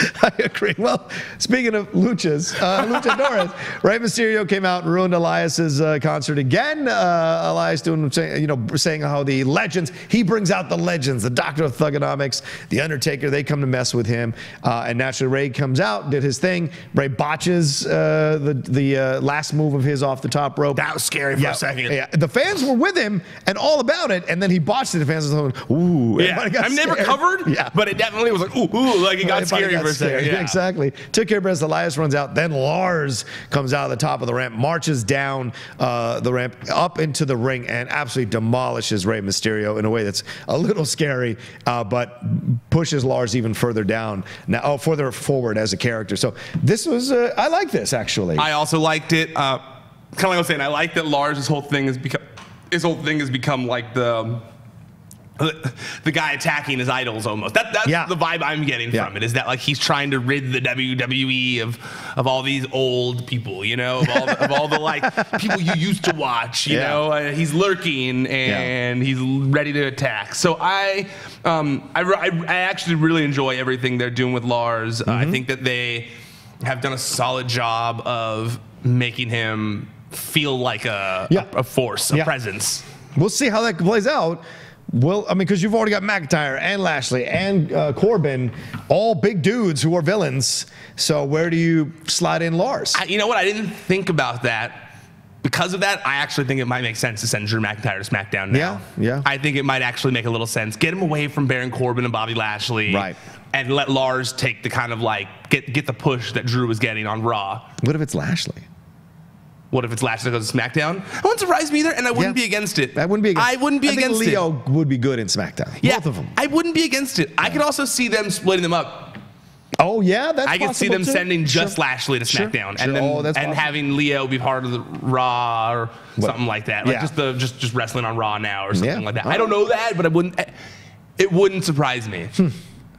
I agree. Well, speaking of luchas, uh, luchadores, Rey Mysterio came out and ruined Elias's uh, concert again. Uh, Elias doing, you know, saying how the legends, he brings out the legends, the Doctor of Thuganomics, the Undertaker. They come to mess with him, uh, and naturally Rey comes out, did his thing. Rey botches uh, the the uh, last move of his off the top rope. That was scary for yeah, a second. Yeah, the fans were with him and all about it, and then he botched it. The fans were going, "Ooh!" Yeah, I mean, they were scared. covered, Yeah, but it definitely was like, ooh, ooh, like it got Everybody scary got for a second. Yeah. Exactly. Took care of business. Elias runs out. Then Lars comes out of the top of the ramp, marches down uh, the ramp up into the ring, and absolutely demolishes Rey Mysterio in a way that's a little scary, uh, but pushes Lars even further down now, oh, further forward as a character. So this was, uh, I like this actually. I also liked it. Uh, kind of like I was saying, I like that Lars' whole thing has become his whole thing has become like the the guy attacking his idols almost. That, that's Yeah. the vibe I'm getting Yeah. from it. Is that like he's trying to rid the WWE of of all these old people, you know, of all the, of all the like people you used to watch. You Yeah. know, uh, he's lurking and he's ready to attack. So I, um, I, I, I actually really enjoy everything they're doing with Lars. Uh, Mm-hmm. I think that they have done a solid job of making him feel like a, a, a force, a presence. We'll see how that plays out. Well, I mean, because you've already got McIntyre and Lashley and uh, Corbin, all big dudes who are villains. So where do you slide in Lars? I, you know what? I didn't think about that. Because of that, I actually think it might make sense to send Drew McIntyre to SmackDown now. Yeah, yeah. I think it might actually make a little sense. Get him away from Baron Corbin and Bobby Lashley. Right. And let Lars take the kind of like get get the push that Drew was getting on Raw. What if it's Lashley? What if it's Lashley that goes to SmackDown? It wouldn't surprise me either, and I wouldn't Yeah. be against it. I wouldn't be. Against, I wouldn't be I think against Lio it. would be good in SmackDown. Yeah, Both of them. I wouldn't be against it. I could also see them splitting them up. Oh yeah, that's. I could see them too. sending just Sure. Lashley to SmackDown, sure. and then Oh, and possible. having Lio be part of the Raw or something like that, like Yeah. just the just just wrestling on Raw now or something Yeah. like that. All I don't know that, but it wouldn't it wouldn't surprise me.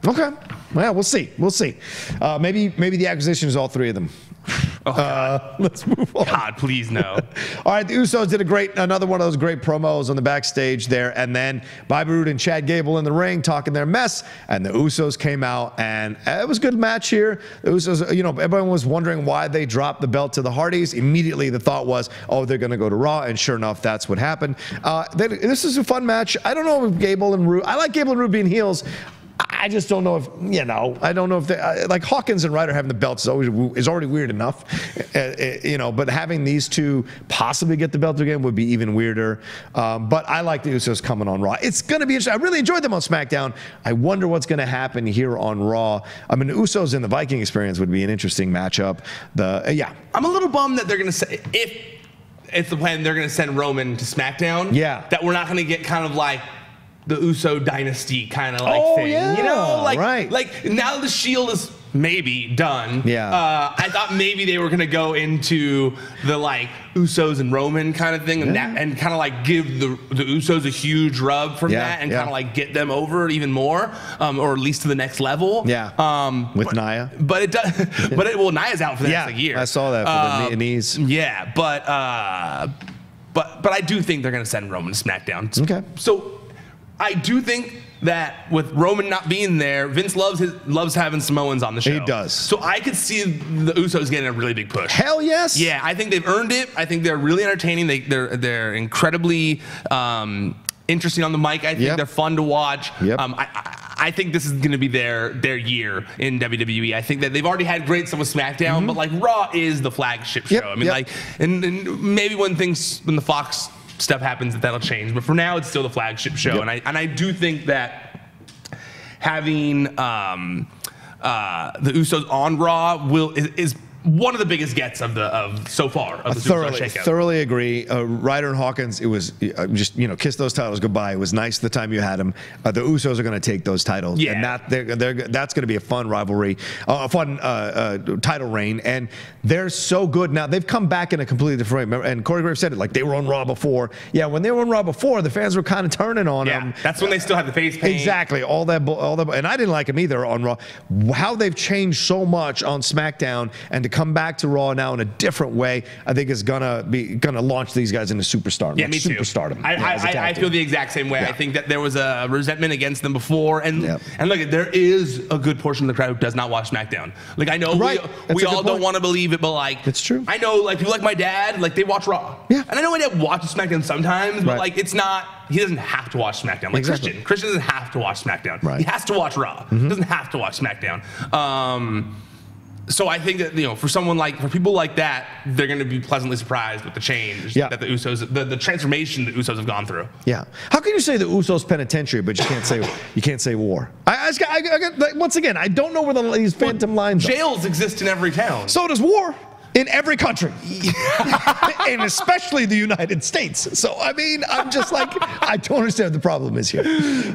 Okay. Well, we'll see. We'll see. Uh, maybe maybe the acquisition is all three of them. Uh, let's move on. God, please no. All right, the Usos did a great, another one of those great promos on the backstage there, and then Bobby Roode and Chad Gable in the ring talking their mess, and the Usos came out, and it was a good match here. The Usos, you know, everyone was wondering why they dropped the belt to the Hardys. Immediately, the thought was, oh, they're going to go to Raw, and sure enough, that's what happened. Uh, they, this is a fun match. I don't know if Gable and Roode. I like Gable and Roode being heels. I just don't know if you know. I don't know if they uh, like Hawkins and Ryder having the belts is always is already weird enough, uh, you know. But having these two possibly get the belt again would be even weirder. Um, but I like the Usos coming on Raw. It's going to be interesting. I really enjoyed them on SmackDown. I wonder what's going to happen here on Raw. I mean, Usos and the Viking Experience would be an interesting matchup. The uh, yeah, I'm a little bummed that they're gonna say if it's the plan they're gonna send Roman to SmackDown. Yeah. That we're not gonna get kind of like the Uso dynasty kind of like Oh, thing. yeah, You know, like right. like now the Shield is maybe done. Yeah. Uh, I thought maybe they were gonna go into the like Usos and Roman kind of thing, and Yeah. that, and kind of like give the the Usos a huge rub from Yeah, that, and yeah. kind of like get them over even more, um, or at least to the next level. Yeah. Um, With but- Nia. but it does. but it well, Nia's out for the next like, year. I saw that for the Um, knees. Yeah, but uh, but but I do think they're gonna send Roman to SmackDown. Okay. So I do think that with Roman not being there, Vince loves his loves having Samoans on the show. He does. So I could see the Usos getting a really big push. hell yes. Yeah, I think they've earned it. I think they're really entertaining. They, they're they're incredibly um, interesting on the mic. I think Yep. they're fun to watch. Yep. Um, I, I, I think this is going to be their their year in WWE. I think that they've already had great stuff with SmackDown, but like Raw is the flagship show. Yep, I mean, like, and, and maybe when things when the Fox stuff happens, that that'll change. But for now, it's still the flagship show, Yep. and I and I do think that having um, uh, the Usos on Raw will is, is one of the biggest gets of the of so far of the thoroughly, shakeup. thoroughly agree. Uh, Ryder and Hawkins, it was uh, just you know kiss those titles goodbye. It was nice the time you had them. Uh, the Usos are going to take those titles, Yeah. and that they're, they're, that's going to be a fun rivalry, uh, a fun uh, uh, title reign, and they're so good now. They've come back in a completely different way. Remember, and Corey Graves said it like they were on Raw before. Yeah, when they were on Raw before, the fans were kind of turning on yeah, them. that's when they still had the face paint. Exactly, all that, all that, and I didn't like them either on Raw. How they've changed so much on SmackDown, and to come back to Raw now in a different way, I think is gonna be gonna launch these guys into superstar. Yeah, like me too. Superstardom. I, yeah, I, I, feel the exact same way. Yeah. I think that there was a resentment against them before, and Yep. and look, there is a good portion of the crowd who does not watch SmackDown. Like I know Right. we, we all don't want to believe it, but like It's true. I know like people like my dad, like they watch Raw. Yeah. and I know my dad watches SmackDown sometimes, but Right. like it's not. He doesn't have to watch SmackDown. Like Exactly. Christian, Christian doesn't have to watch SmackDown. Right. He has to watch Raw. Mm-hmm. He doesn't have to watch SmackDown. Um, so I think that you know, for someone like for people like that, they're going to be pleasantly surprised with the change Yeah. that the Usos, the, the transformation the Usos have gone through. Yeah. How can you say the Usos penitentiary, but you can't say you can't say war? I, I, just I, I like, once again, I don't know where the, these phantom lines are. Jails exist in every town. So does war in every country, and especially the United States. So I mean, I'm just like, I don't understand what the problem is here.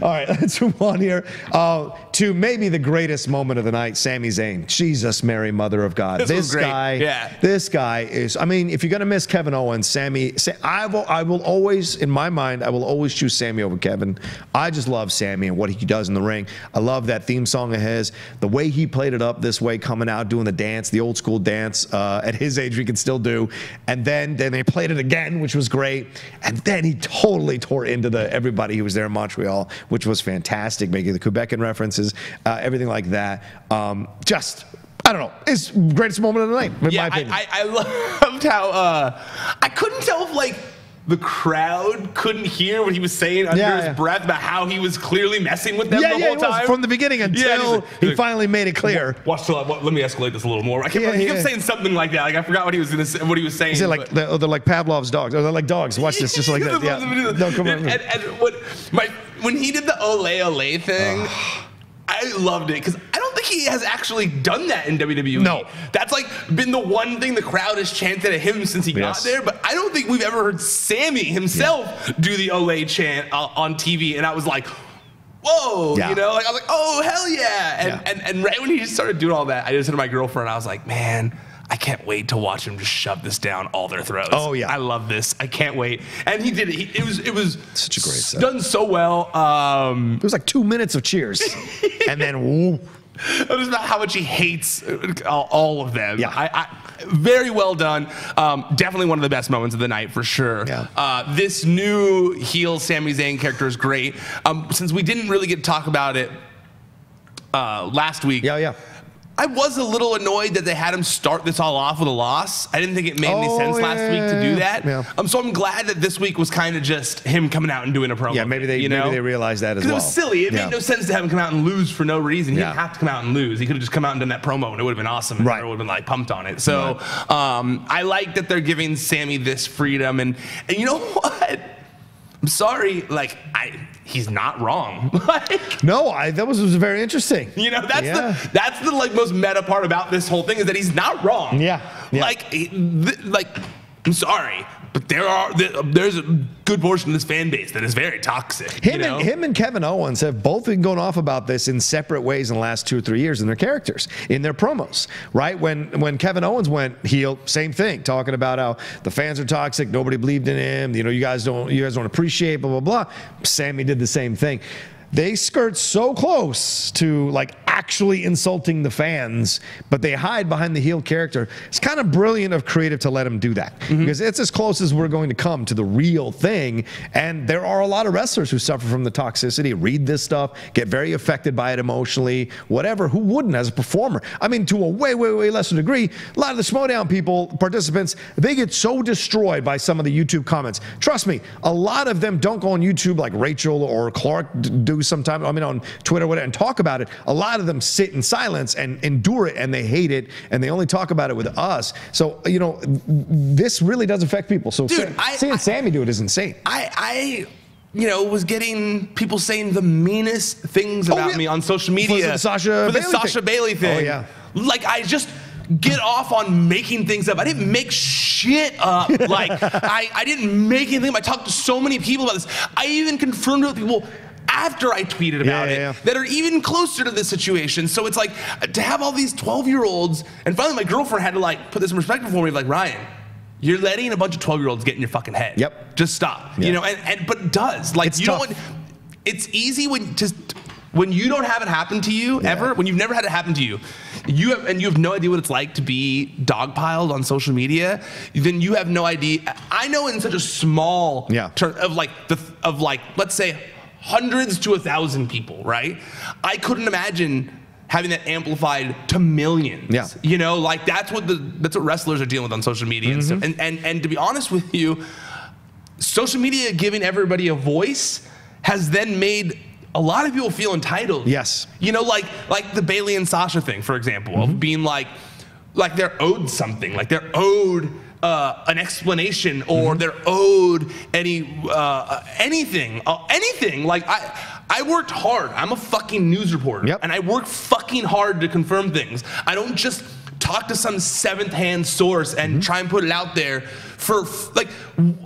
All right, let's move on here uh, to maybe the greatest moment of the night: Sami Zayn. Jesus, Mary, Mother of God. This great. guy, Yeah. this guy is. I mean, if you're gonna miss Kevin Owens, Sami, Sa- I will. I will always, in my mind, I will always choose Sami over Kevin. I just love Sami and what he does in the ring. I love that theme song of his. The way he played it up this way, coming out doing the dance, the old school dance. Uh, at his age, we can still do. And then then they played it again, which was great. And then he totally tore into the everybody who was there in Montreal, which was fantastic, making the Quebecan references, uh, everything like that. Um, just. I don't know. It's greatest moment of the night, in yeah, my opinion. I, I, I loved how uh, I couldn't tell if like the crowd couldn't hear what he was saying under Yeah, his yeah. breath about how he was clearly messing with them yeah, the yeah, whole time from the beginning until he's like- he like, finally made it clear. Watch till I, let me escalate this a little more. I kept, Yeah, he kept saying something like that. Like I forgot what he was gonna say, what he was saying. Is it like they're, they're like Pavlov's dogs? Or they're like dogs? Watch this, just like that. Yeah. No, come on. And, and, and what, my, when he did the ole ole thing, I loved it because I don't think he has actually done that in WWE. No. that's like been the one thing the crowd has chanted at him since he Yes. got there. But I don't think we've ever heard Sami himself do the ole chant uh, on TV, and I was like. Whoa, Yeah. you know, like I was like, oh hell yeah. And, Yeah. and and right when he just started doing all that, I just said to my girlfriend, I was like, man, I can't wait to watch him just shove this down all their throats. Oh, yeah. I love this. I can't wait. And he did it. He, it was it was Such a great set. done so well. Um, It was like two minutes of cheers, and then woo. was about how much he hates uh, all, all of them. Yeah. I, I, very well done. Um, definitely one of the best moments of the night for sure. Yeah. Uh, this new heel Sami Zayn character is great. Um, since we didn't really get to talk about it uh, last week. Yeah, yeah. I was a little annoyed that they had him start this all off with a loss. I didn't think it made any Oh, sense yeah, last week to do that. yeah. Um, so I'm glad that this week was kind of just him coming out and doing a promo. Yeah, maybe they you know? maybe they realized that as well. it was silly. It Yeah. made no sense to have him come out and lose for no reason. He didn't have to come out and lose. He could have just come out and done that promo, and it would have been awesome. And Right. would have been like pumped on it. So um, I like that they're giving Sami this freedom, and and you know what? I'm sorry, like I, he's not wrong. like No, I that was, was very interesting. you know, that's Yeah. the that's the like most meta part about this whole thing is that he's not wrong. Yeah, yeah. Like, he- th- like I'm sorry, but there are there's a good portion of this fan base that is very toxic. Him, you know? and, him and Kevin Owens have both been going off about this in separate ways in the last two or three years in their characters, in their promos, right? When when Kevin Owens went heel, same thing, talking about how the fans are toxic, nobody believed in him, you know, you guys don't you guys don't appreciate, blah blah blah. Sami did the same thing. They skirt so close to like actually insulting the fans, but they hide behind the heel character. It's kind of brilliant of creative to let them do that mm-hmm. because it's as close as we're going to come to the real thing. And there are a lot of wrestlers who suffer from the toxicity, read this stuff, get very affected by it emotionally, whatever. Who wouldn't as a performer? I mean, to a way, way, way lesser degree, a lot of the Schmoedown people, participants, they get so destroyed by some of the YouTube comments. Trust me, a lot of them don't go on YouTube like Rachel or Clark d- do sometimes. I mean, on Twitter, whatever, and talk about it. A lot of them sit in silence and endure it, and they hate it, and they only talk about it with us. So, you know, this really does affect people. So, Dude, I- seeing I- Sami do it is insane. I, I, you know, was getting people saying the meanest things oh, about Oh, yeah. me on social For media the Sasha for the Bayley Sasha thing. Bayley oh, thing. Oh, yeah. Like I just get off on making things up. I didn't make shit up. Like I, I didn't make anything up. I talked to so many people about this. I even confirmed it with people after I tweeted about yeah, it yeah. that are even closer to this situation. So it's like to have all these 12 year olds, and finally my girlfriend had to like put this in perspective for me, like Ryan. You're letting a bunch of 12 year olds get in your fucking head. Yep. Just stop. Yeah. You know, and, and but it does. Like It's you tough. don't it's easy when just when you don't have it happen to you ever, when you've never had it happen to you, you have and you have no idea what it's like to be dogpiled on social media, then you have no idea. I know in such a small Yeah. term of like the of like let's say hundreds to a thousand people, right? I couldn't imagine having that amplified to millions. Yeah. You know, like that's what the that's what wrestlers are dealing with on social media and Mm-hmm. stuff. And and and to be honest with you, social media giving everybody a voice has then made a lot of people feel entitled. Yes. You know, like like the Bayley and Sasha thing, for example, Mm-hmm. of being like like they're owed something, like they're owed uh, an explanation or Mm-hmm. they're owed any uh, anything, uh, anything. Like I. I worked hard. I'm a fucking news reporter. Yep. And I work fucking hard to confirm things. I don't just talk to some seventh hand source and Mm-hmm. try and put it out there for like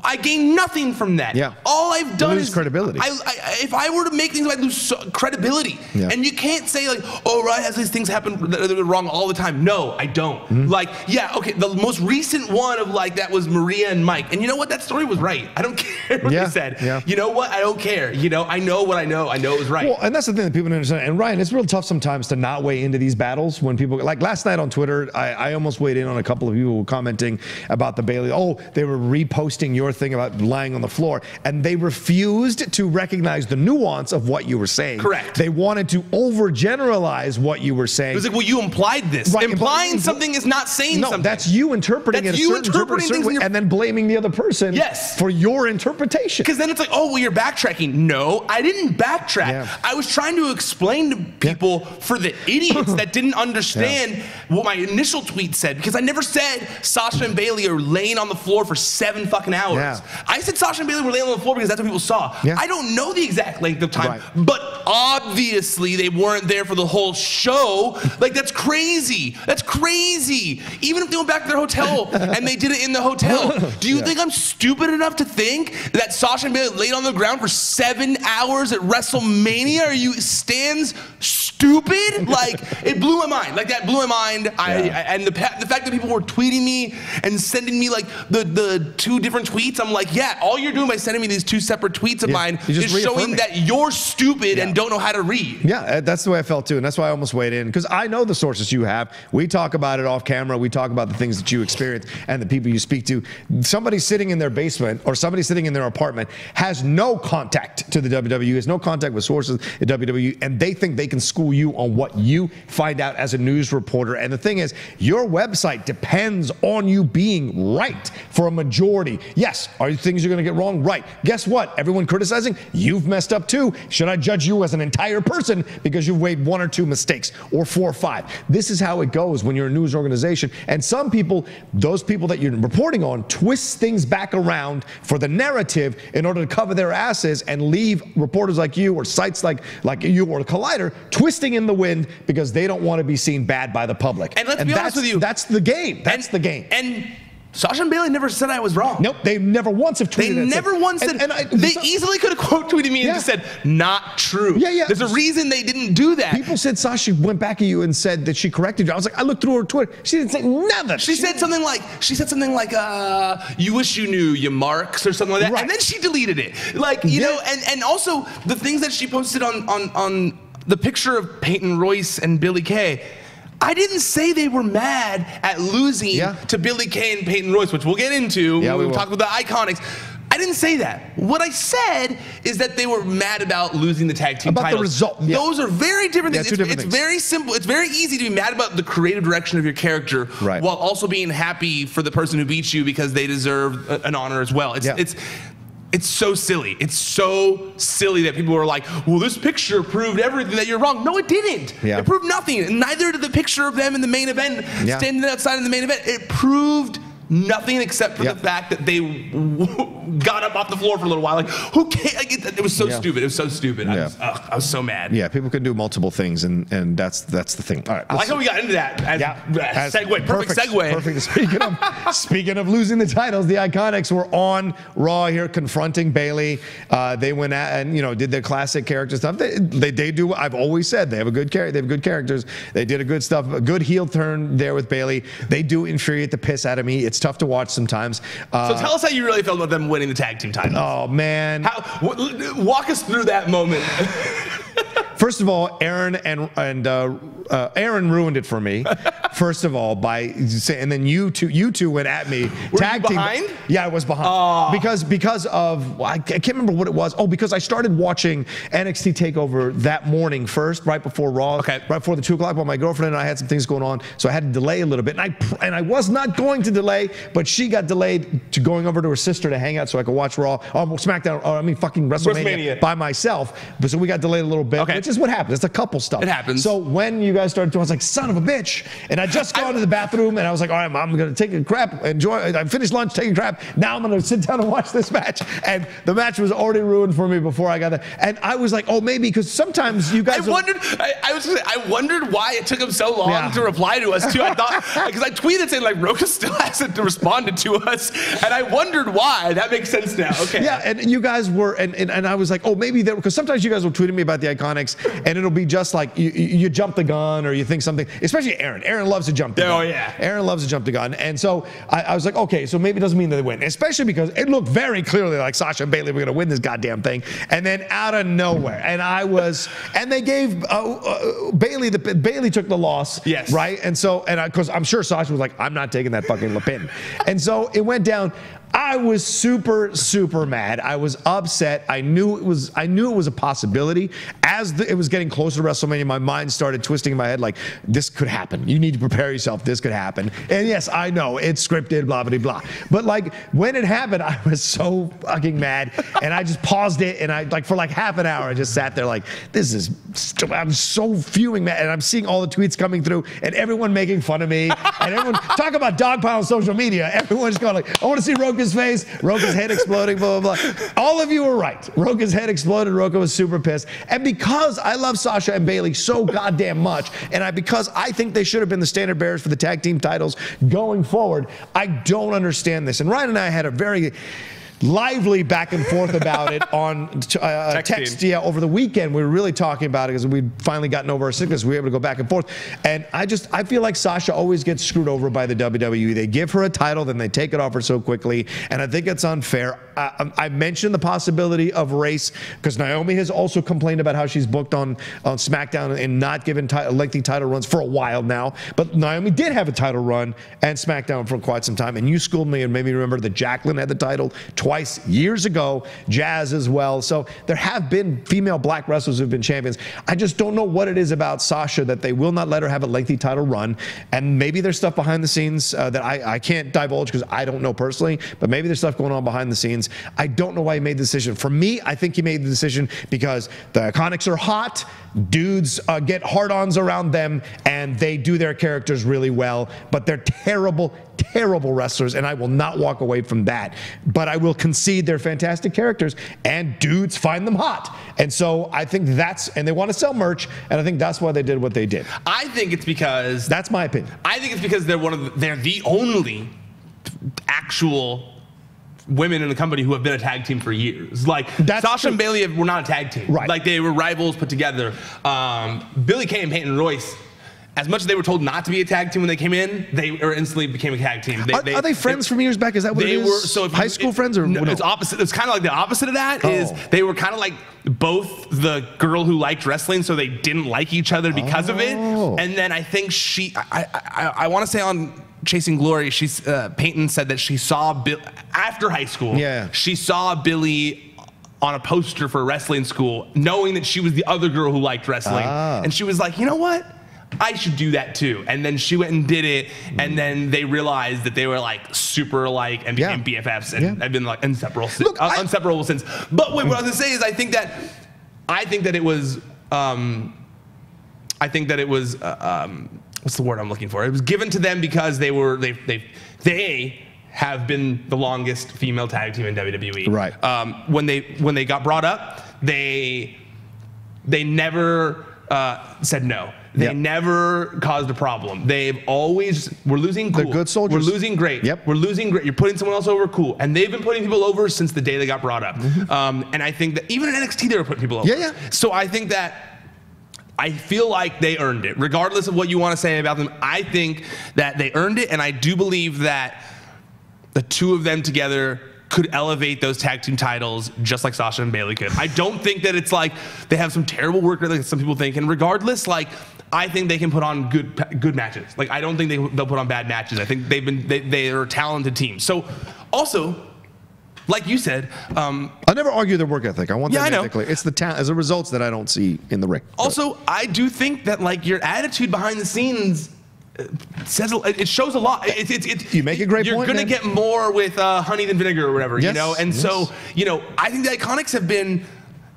I gain nothing from that. Yeah. All I've done lose is credibility. I, I, if I were to make things, I'd lose so, credibility. Yeah. And you can't say like, oh, Ryan has these things happen that are wrong all the time. No, I don't. Mm-hmm. Like, yeah, okay. The most recent one of like that was Maria and Mike, and you know what? That story was right. I don't care what Yeah, they said. yeah. You know what? I don't care. You know, I know what I know. I know it was right. Well, and that's the thing that people don't understand. And Ryan, it's real tough sometimes to not weigh into these battles when people like last night on Twitter. I, I almost weighed in on a couple of people commenting about the Bayley. Oh, they were reposting your thing about lying on the floor, and they refused to recognize the nuance of what you were saying. Correct. They wanted to overgeneralize what you were saying. it was like, well, you implied this. Right, Implying impl- something is not saying no, something. that's you interpreting That's it you interpreting things way, and then blaming the other person Yes. for your interpretation. Because then it's like, oh, well, you're backtracking. No, I didn't backtrack. Yeah. I was trying to explain to people for the idiots that didn't understand what my initial tweet said. Because I never said Sasha and Bayley are laying on the floor for seven fucking hours. Yeah. I said Sasha and Bayley were laying on the floor because that's what people saw. Yeah. I don't know the exact length of time, Right. but obviously they weren't there for the whole show. Like that's crazy. That's crazy. Even if they went back to their hotel and they did it in the hotel, do you Yeah. think I'm stupid enough to think that Sasha and Bayley laid on the ground for seven hours at WrestleMania? Are you stands stupid? Like it blew my mind. Like that blew my mind. I. I and the the fact that people were tweeting me and sending me like the the two different tweets. I'm like, yeah, all you're doing by sending me these two separate tweets of Yeah. mine is showing that you're stupid and don't know how to read. Yeah, uh, that's the way I felt too, and that's why I almost weighed in because I know the sources you have. We talk about it off camera. We talk about the things that you experience and the people you speak to. Somebody sitting in their basement or somebody sitting in their apartment has no contact to the WWE, has no contact with sources at WWE, and they think they can school you on what you find out as a news reporter. And the thing is, your website depends on you being right for a majority. Yes, are things you're going to get wrong? Right. Guess what? Everyone criticizing, you've messed up too. Should I judge you as an entire person because you've made one or two mistakes or four or five? This is how it goes when you're a news organization. And some people, those people that you're reporting on, twist things back around for the narrative in order to cover their asses and leave reporters like you or sites like like you or Collider twisting in the wind because they don't want to be seen bad by the public. And let's be honest that's- with you, that's the game. That's And- the game. And Sasha and Bayley never said I was wrong. Nope, they never once have They tweeted. and never once said. and- and I- they so- easily could have quote tweeted me and Yeah. just said, "Not true." Yeah, yeah. There's a reason they didn't do that. People said Sasha went back at you and said that she corrected you. I was like, I looked through her Twitter. She didn't say nothing. She said something like, she said something like, uh, you wish you knew you marks or something like that. Right. And then she deleted it. Like, you Yeah. know, and, and also the things that she posted on, on, on the picture of Peyton Royce and Billie Kay. I didn't say they were mad at losing Yeah. to Billie Kay and Peyton Royce, which we'll get into Yeah, when we we, will. talk about the iconics. I didn't say that. What I said is that they were mad about losing the tag team About the result, yeah. Those are very different Yeah, things. two it's different it's things. very simple. It's very easy to be mad about the creative direction of your character Right. while also being happy for the person who beats you because they deserve an honor as well. It's Yeah. it's it's so silly. It's so silly that people are like, "Well, this picture proved everything that you're wrong." No, it didn't. Yeah. It proved nothing. And neither did the picture of them in the main event Yeah. standing outside in the main event. It proved nothing except for Yeah. the fact that they got up off the floor for a little while. Like, who cares? Like, it, it was so Yeah. stupid. It was so stupid. I, was, ugh, I was so mad. Yeah, people can do multiple things, and and that's that's the thing. All right. I like how we got into that. As, Yeah. as segue. Perfect, segue. Perfect. Speaking of speaking of losing the titles, the Iconics were on Raw here confronting Bayley. Uh, they went at and you know did their classic character stuff. They, they they do. I've always said they have a good character. They have good characters. They did a good stuff. A good heel turn there with Bayley. They do infuriate the piss out of me. It's tough to watch sometimes. Uh, So tell us how you really felt about them winning the tag team title. oh man. How, w- walk us through that moment. First of all, Aaron and and uh, uh, Aaron ruined it for me. First of all, by saying, and then you two, you two went at me. Were you behind? Yeah, I was behind because because of I can't remember what it was. Oh, because I started watching NXT Takeover that morning first, right before Raw, Okay. right before the two o'clock. While my girlfriend and I had some things going on, so I had to delay a little bit. And I and I was not going to delay, but she got delayed to going over to her sister to hang out so I could watch Raw, or SmackDown, or I mean fucking WrestleMania, WrestleMania. by myself. But so we got delayed a little bit, Okay. Is what happens. It's a couple stuff. It happens. So when you guys started doing, I was like, son of a bitch. And I just gone to the bathroom and I was like, all right, I'm going to take a crap, enjoy. I finished lunch, taking a crap. Now I'm going to sit down and watch this match. And the match was already ruined for me before I got there. And I was like, oh, maybe because sometimes you I guys. will- wondered. I, I was. I wondered why it took him so long Yeah. to reply to us too. I thought because I tweeted saying like Rocha still hasn't responded to us, and I wondered why. That makes sense now. Okay. Yeah, and you guys were, and, and, and I was like, oh, maybe there, because sometimes you guys will tweet at me about the Iconics, and it'll be just like you, you jump the gun or you think something, especially Aaron. Aaron loves to jump the Oh, gun. Oh, yeah. Aaron loves to jump the gun. And so I, I was like, okay, so maybe it doesn't mean that they win, especially because it looked very clearly like Sasha and Bayley were going to win this goddamn thing. And then out of nowhere, and I was, and they gave uh, uh, Bayley, the Bayley took the loss. Yes. Right? And so, and because I'm sure Sasha was like, I'm not taking that fucking Le Pen. and so it went down. I was super, super mad. I was upset. I knew it was. I knew it was a possibility. As the, it was getting closer to WrestleMania, my mind started twisting in my head like, "This could happen. You need to prepare yourself. This could happen." And yes, I know it's scripted, blah blah blah. But like when it happened, I was so fucking mad, and I just paused it, and I like for like half an hour, I just sat there like, "This is." I'm so fuming, man, and I'm seeing all the tweets coming through, and everyone making fun of me, and everyone talk about dogpile social media. Everyone's going like, "I want to see Rocha's face, Rocha's head exploding, blah blah blah." All of you were right. Rocha's head exploded. Rocha was super pissed, and because I love Sasha and Bayley so goddamn much, and I because I think they should have been the standard bearers for the tag team titles going forward, I don't understand this. And Ryan and I had a very lively back and forth about it on uh, Texting. text. Yeah, over the weekend we were really talking about it because we'd finally gotten over our sickness. We were able to go back and forth, and I just I feel like Sasha always gets screwed over by the WWE. They give her a title, then they take it off her so quickly, and I think it's unfair. I, I mentioned the possibility of race because Naomi has also complained about how she's booked on on SmackDown and not given lengthy title runs for a while now. But Naomi did have a title run and SmackDown for quite some time, and you schooled me and made me remember that Jacqueline had the title twice years ago, Jazz as well. So there have been female black wrestlers who've been champions. I just don't know what it is about Sasha that they will not let her have a lengthy title run. And maybe there's stuff behind the scenes uh, that I, I can't divulge because I don't know personally, but maybe there's stuff going on behind the scenes. I don't know why he made the decision. For me, I think he made the decision because the Iconics are hot, dudes uh, get hard ons around them, and they do their characters really well, but they're terrible, terrible wrestlers, and I will not walk away from that. But I will concede they're fantastic characters, and dudes find them hot. And so I think that's, and they want to sell merch, and I think that's why they did what they did. I think it's because That's my opinion. I think it's because they're one of the, they're the only actual women in the company who have been a tag team for years. Like That's Sasha true. and Bayley were not a tag team. Right. Like they were rivals put together. Um, Billie Kay and Peyton Royce. As much as they were told not to be a tag team when they came in, they or instantly became a tag team. Are, are they friends from years back? Is that what they it is? were so high you- school it- friends or no, no? it's opposite it's kind of like the opposite of that is Oh. they were kind of like both the girl who liked wrestling so they didn't like each other because of it Oh. and then i think she i i, I want to say on chasing glory she's uh, peyton said that she saw bill after high school Yeah. she saw Billie on a poster for wrestling school knowing that she was the other girl who liked wrestling Ah. and she was like you know what I should do that too. And then she went and did it. And then they realized that they were like super alike and Yeah. became BFFs and Yeah. have been like inseparable, Look, uh, I- inseparable since. But wait, what I was gonna say is I think that I think that it was um, I think that it was uh, um, what's the word I'm looking for? It was given to them because they were they they they have been the longest female tag team in WWE. Right. Um, when they when they got brought up, they they never uh, said no. They Yep. never caused a problem. They've always we're losing cool. They're good soldiers. We're losing great. Yep. We're losing great. You're putting someone else over cool. And they've been putting people over since the day they got brought up. Um, and I think that even in NXT they were putting people over. Mm-hmm. Yeah, yeah. So I think that I feel like they earned it. Regardless of what you want to say about them, I think that they earned it, and I do believe that the two of them together could elevate those tag team titles just like Sasha and Bayley could. I don't think that it's like they have some terrible work rate like some people think. And regardless, like I think they can put on good good matches. Like I don't think they, they'll put on bad matches. I think they've been they, they are a talented team. So also, like you said, um, I'll never argue their work ethic. I want Yeah, that I know. It's the talent, as a results that I don't see in the ring. Also, I do think that like your attitude behind the scenes uh, says it shows a lot. It's, it's, it's, You make a great You're point, gonna man. get more with uh, honey than vinegar or whatever, you know. And yes. so, you know, I think the Iconics have been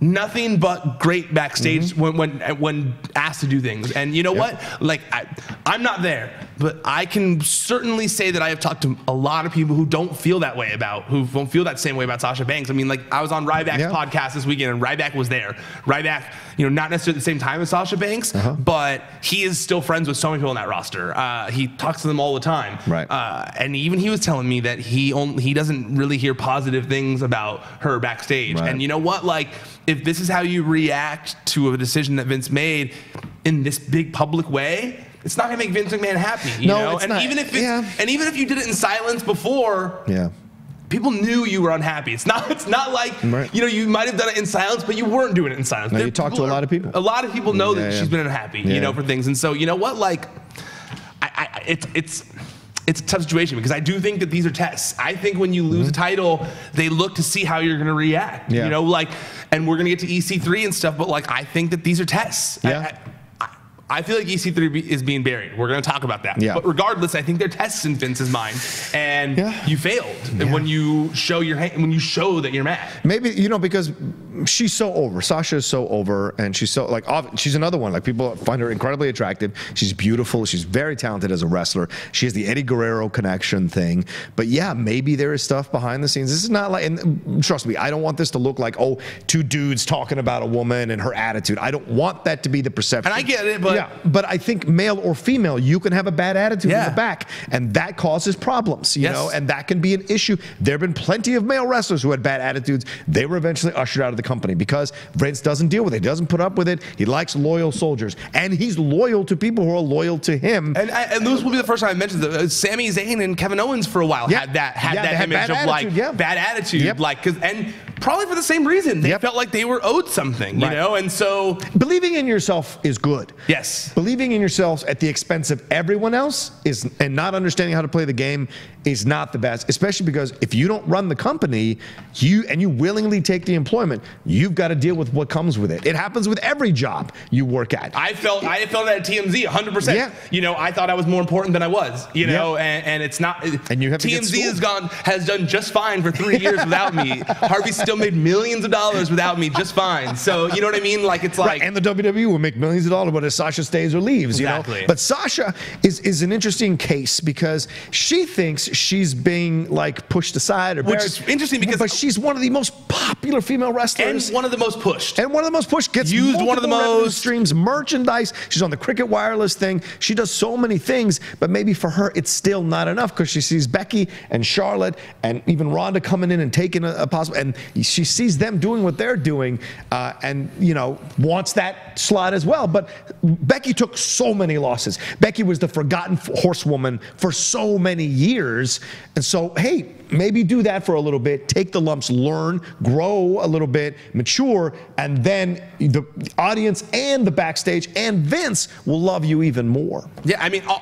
nothing but great backstage Mm-hmm. when when when asked to do things. And you know what? Like I, I'm not there, but I can certainly say that I have talked to a lot of people who don't feel that way about who don't feel that same way about Sasha Banks. I mean, like I was on Ryback's Yeah. podcast this weekend, and Ryback was there. Ryback, you know, not necessarily at the same time as Sasha Banks, Uh-huh. but he is still friends with so many people on that roster. Uh, he talks to them all the time. Right. Uh, and even he was telling me that he only he doesn't really hear positive things about her backstage. Right. And you know what? Like, if this is how you react to a decision that Vince made in this big public way. It's not gonna make Vince McMahon happy, you No, know. it's and not. even if it's, Yeah. and even if you did it in silence before, Yeah. people knew you were unhappy. It's not. It's not like Right. you know you might have done it in silence, but you weren't doing it in silence. No, There- you talk to a lot of people. A lot of people know Yeah, that yeah. she's been unhappy, you know, for things. And so you know what, like, I, I, it's it's. It's a tough situation because I do think that these are tests. I think when you lose mm-hmm. a title, they look to see how you're going to react. Yeah. You know, like, and we're going to get to EC3 and stuff, but like, I think that these are tests. Yeah. I, I, I feel like EC3 be- is being buried. We're going to talk about that. Yeah. But regardless, I think they're tests in Vince's mind, and Yeah. you failed Yeah. when you show your hand, when you show that you're mad. Maybe you know because she's so over. Sasha is so over, and she's so like she's another one. Like people find her incredibly attractive. She's beautiful. She's very talented as a wrestler. She has the Eddie Guerrero connection thing. But yeah, maybe there is stuff behind the scenes. This is not like, and trust me, I don't want this to look like oh two dudes talking about a woman and her attitude. I don't want that to be the perception. And I get it, but Yeah, but I think male or female, you can have a bad attitude in the back, and that causes problems, you Yes. know, and that can be an issue. There have been plenty of male wrestlers who had bad attitudes. They were eventually ushered out of the company because Vince doesn't deal with it, he doesn't put up with it. He likes loyal soldiers, and he's loyal to people who are loyal to him. And, and those will be the first time I mentioned that. Uh, Sami Zayn and Kevin Owens for a while Yeah. had that had Yeah, that image bad of like attitude, yeah. bad attitude, Yep. like 'cause- and probably for the same reason they Yep. felt like they were owed something, you Right. know. And so Believing in yourself is good. yes, Believing in yourselves at the expense of everyone else is, and not understanding how to play the game is not the best. Especially because if you don't run the company, you and you willingly take the employment, you've got to deal with what comes with it. It happens with every job you work at. I felt I felt that at TMZ 100. percent Yeah. You know, I thought I was more important than I was. You know, Yeah. and, and it's not. And you have TMZ has gone has done just fine for three years without me. Harvey still made millions of dollars without me, just fine. So you know what I mean? Like it's like Right, and the WWE will make millions of dollars whether Sasha stays or leaves, you know. But Sasha is is an interesting case because she thinks she's being like pushed aside or Which buried. is interesting because- but she's one of the most popular female wrestlers and one of the most pushed. And one of the most pushed gets Used one of the most. streams, merchandise. She's on the Cricket Wireless thing. She does so many things, but maybe for her it's still not enough because she sees Becky and Charlotte and even Ronda coming in and taking a, a possible, and she sees them doing what they're doing, uh, and you know wants that slot as well. But Becky took so many losses. Becky was the forgotten horsewoman for so many years, and so hey, maybe do that for a little bit, take the lumps, learn, grow a little bit, mature, and then the audience and the backstage and Vince will love you even more. Yeah, I mean, uh,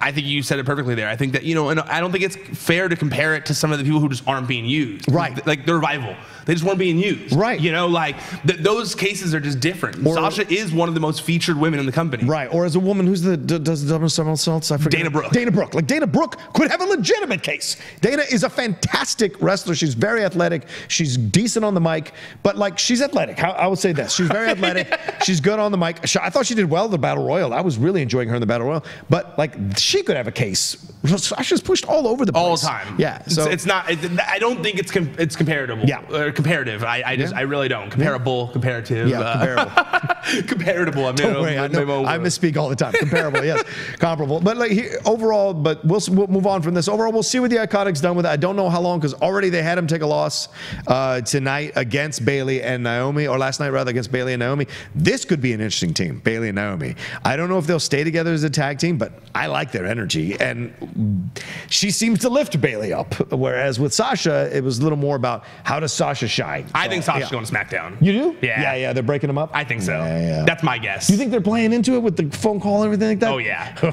I think you said it perfectly there. I think that you know, and I don't think it's fair to compare it to some of the people who just aren't being used. Right. Like the revival, they just weren't being used. Right. You know, like th- those cases are just different. Or- Sasha is one of the most featured women in the company. Right, or as a woman who's the d- does the double somersaults, I forget. Dana Brooke. Dana Brooke, like Dana Brooke could have a legitimate case. Dana is a fantastic wrestler. She's very athletic. She's decent on the mic, but like she's athletic. I, I would say this: she's very athletic. She's good on the mic. I thought she did well in the battle royal. I was really enjoying her in the battle royal. But like she could have a case. Sasha's pushed all over the place. All the time. Yeah. It's- So it's, not. It, I don't think it's com- it's comparable. Yeah. Or comparative. I, I just Yeah. I really don't. Comparable. Comparative. Yeah, uh, comparable. I mean, Don't worry, I, know, I misspeak all the time. Comparable, yes, comparable. But like here, overall, but we'll, we'll move on from this. Overall, we'll see what the Iconics done with it. I don't know how long because already they had him take a loss uh, tonight against Bayley and Naomi, or last night rather against Bayley and Naomi. This could be an interesting team, Bayley and Naomi. I don't know if they'll stay together as a tag team, but I like their energy, and she seems to lift Bayley up. Whereas with Sasha, it was a little more about how does Sasha shine. I think Sasha's yeah. going to SmackDown. You do? Yeah. Yeah, yeah. They're breaking them up. I think so. Yeah, yeah. That's my guess. Do you think they're playing into it with the phone call and everything like that? Oh yeah.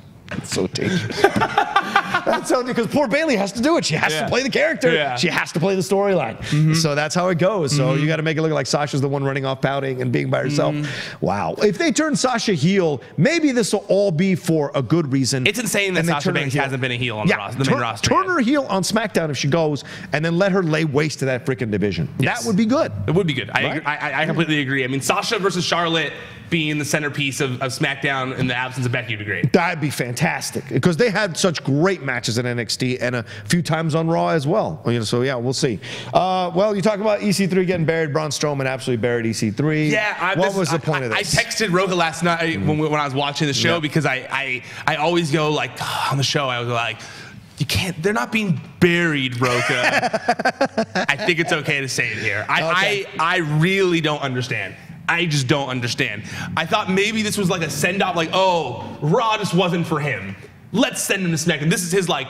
That's so dangerous. that's so because poor Bayley has to do it. She has Yeah. to play the character. Yeah. She has to play the storyline. Mm-hmm. So that's how it goes. So mm-hmm. you got to make it look like Sasha's the one running off pouting and being by herself. Mm-hmm. Wow. If they turn Sasha heel, maybe this will all be for a good reason. It's insane that And they Sasha Banks hasn't been a heel on yeah, the, roster, the turn, main roster. Turn yet. her heel on SmackDown if she goes, and then let her lay waste to that freaking division. Yes. That would be good. It would be good. I, Right? agree, I, I- I completely agree. I mean, Sasha versus Charlotte being the centerpiece of, of SmackDown in the absence of Becky would be great. That'd be fantastic because they had such great matches in NXT and a few times on Raw as well. You know, so yeah, we'll see. Uh, well, you talk about EC3 getting buried. Braun Strowman absolutely buried EC3. Yeah, I, what this- was the I- point of I, this? Mm-hmm. I texted Rocha last night when, we- when I was watching the show Yeah. because I, I I always go like on the show I was like. You can't. They're not being buried, Rocha. I think it's okay to say it here. I, Okay. I I really don't understand. I just don't understand. I thought maybe this was like a send off, like oh, Raw just wasn't for him. Let's send him to SmackDown. This is his like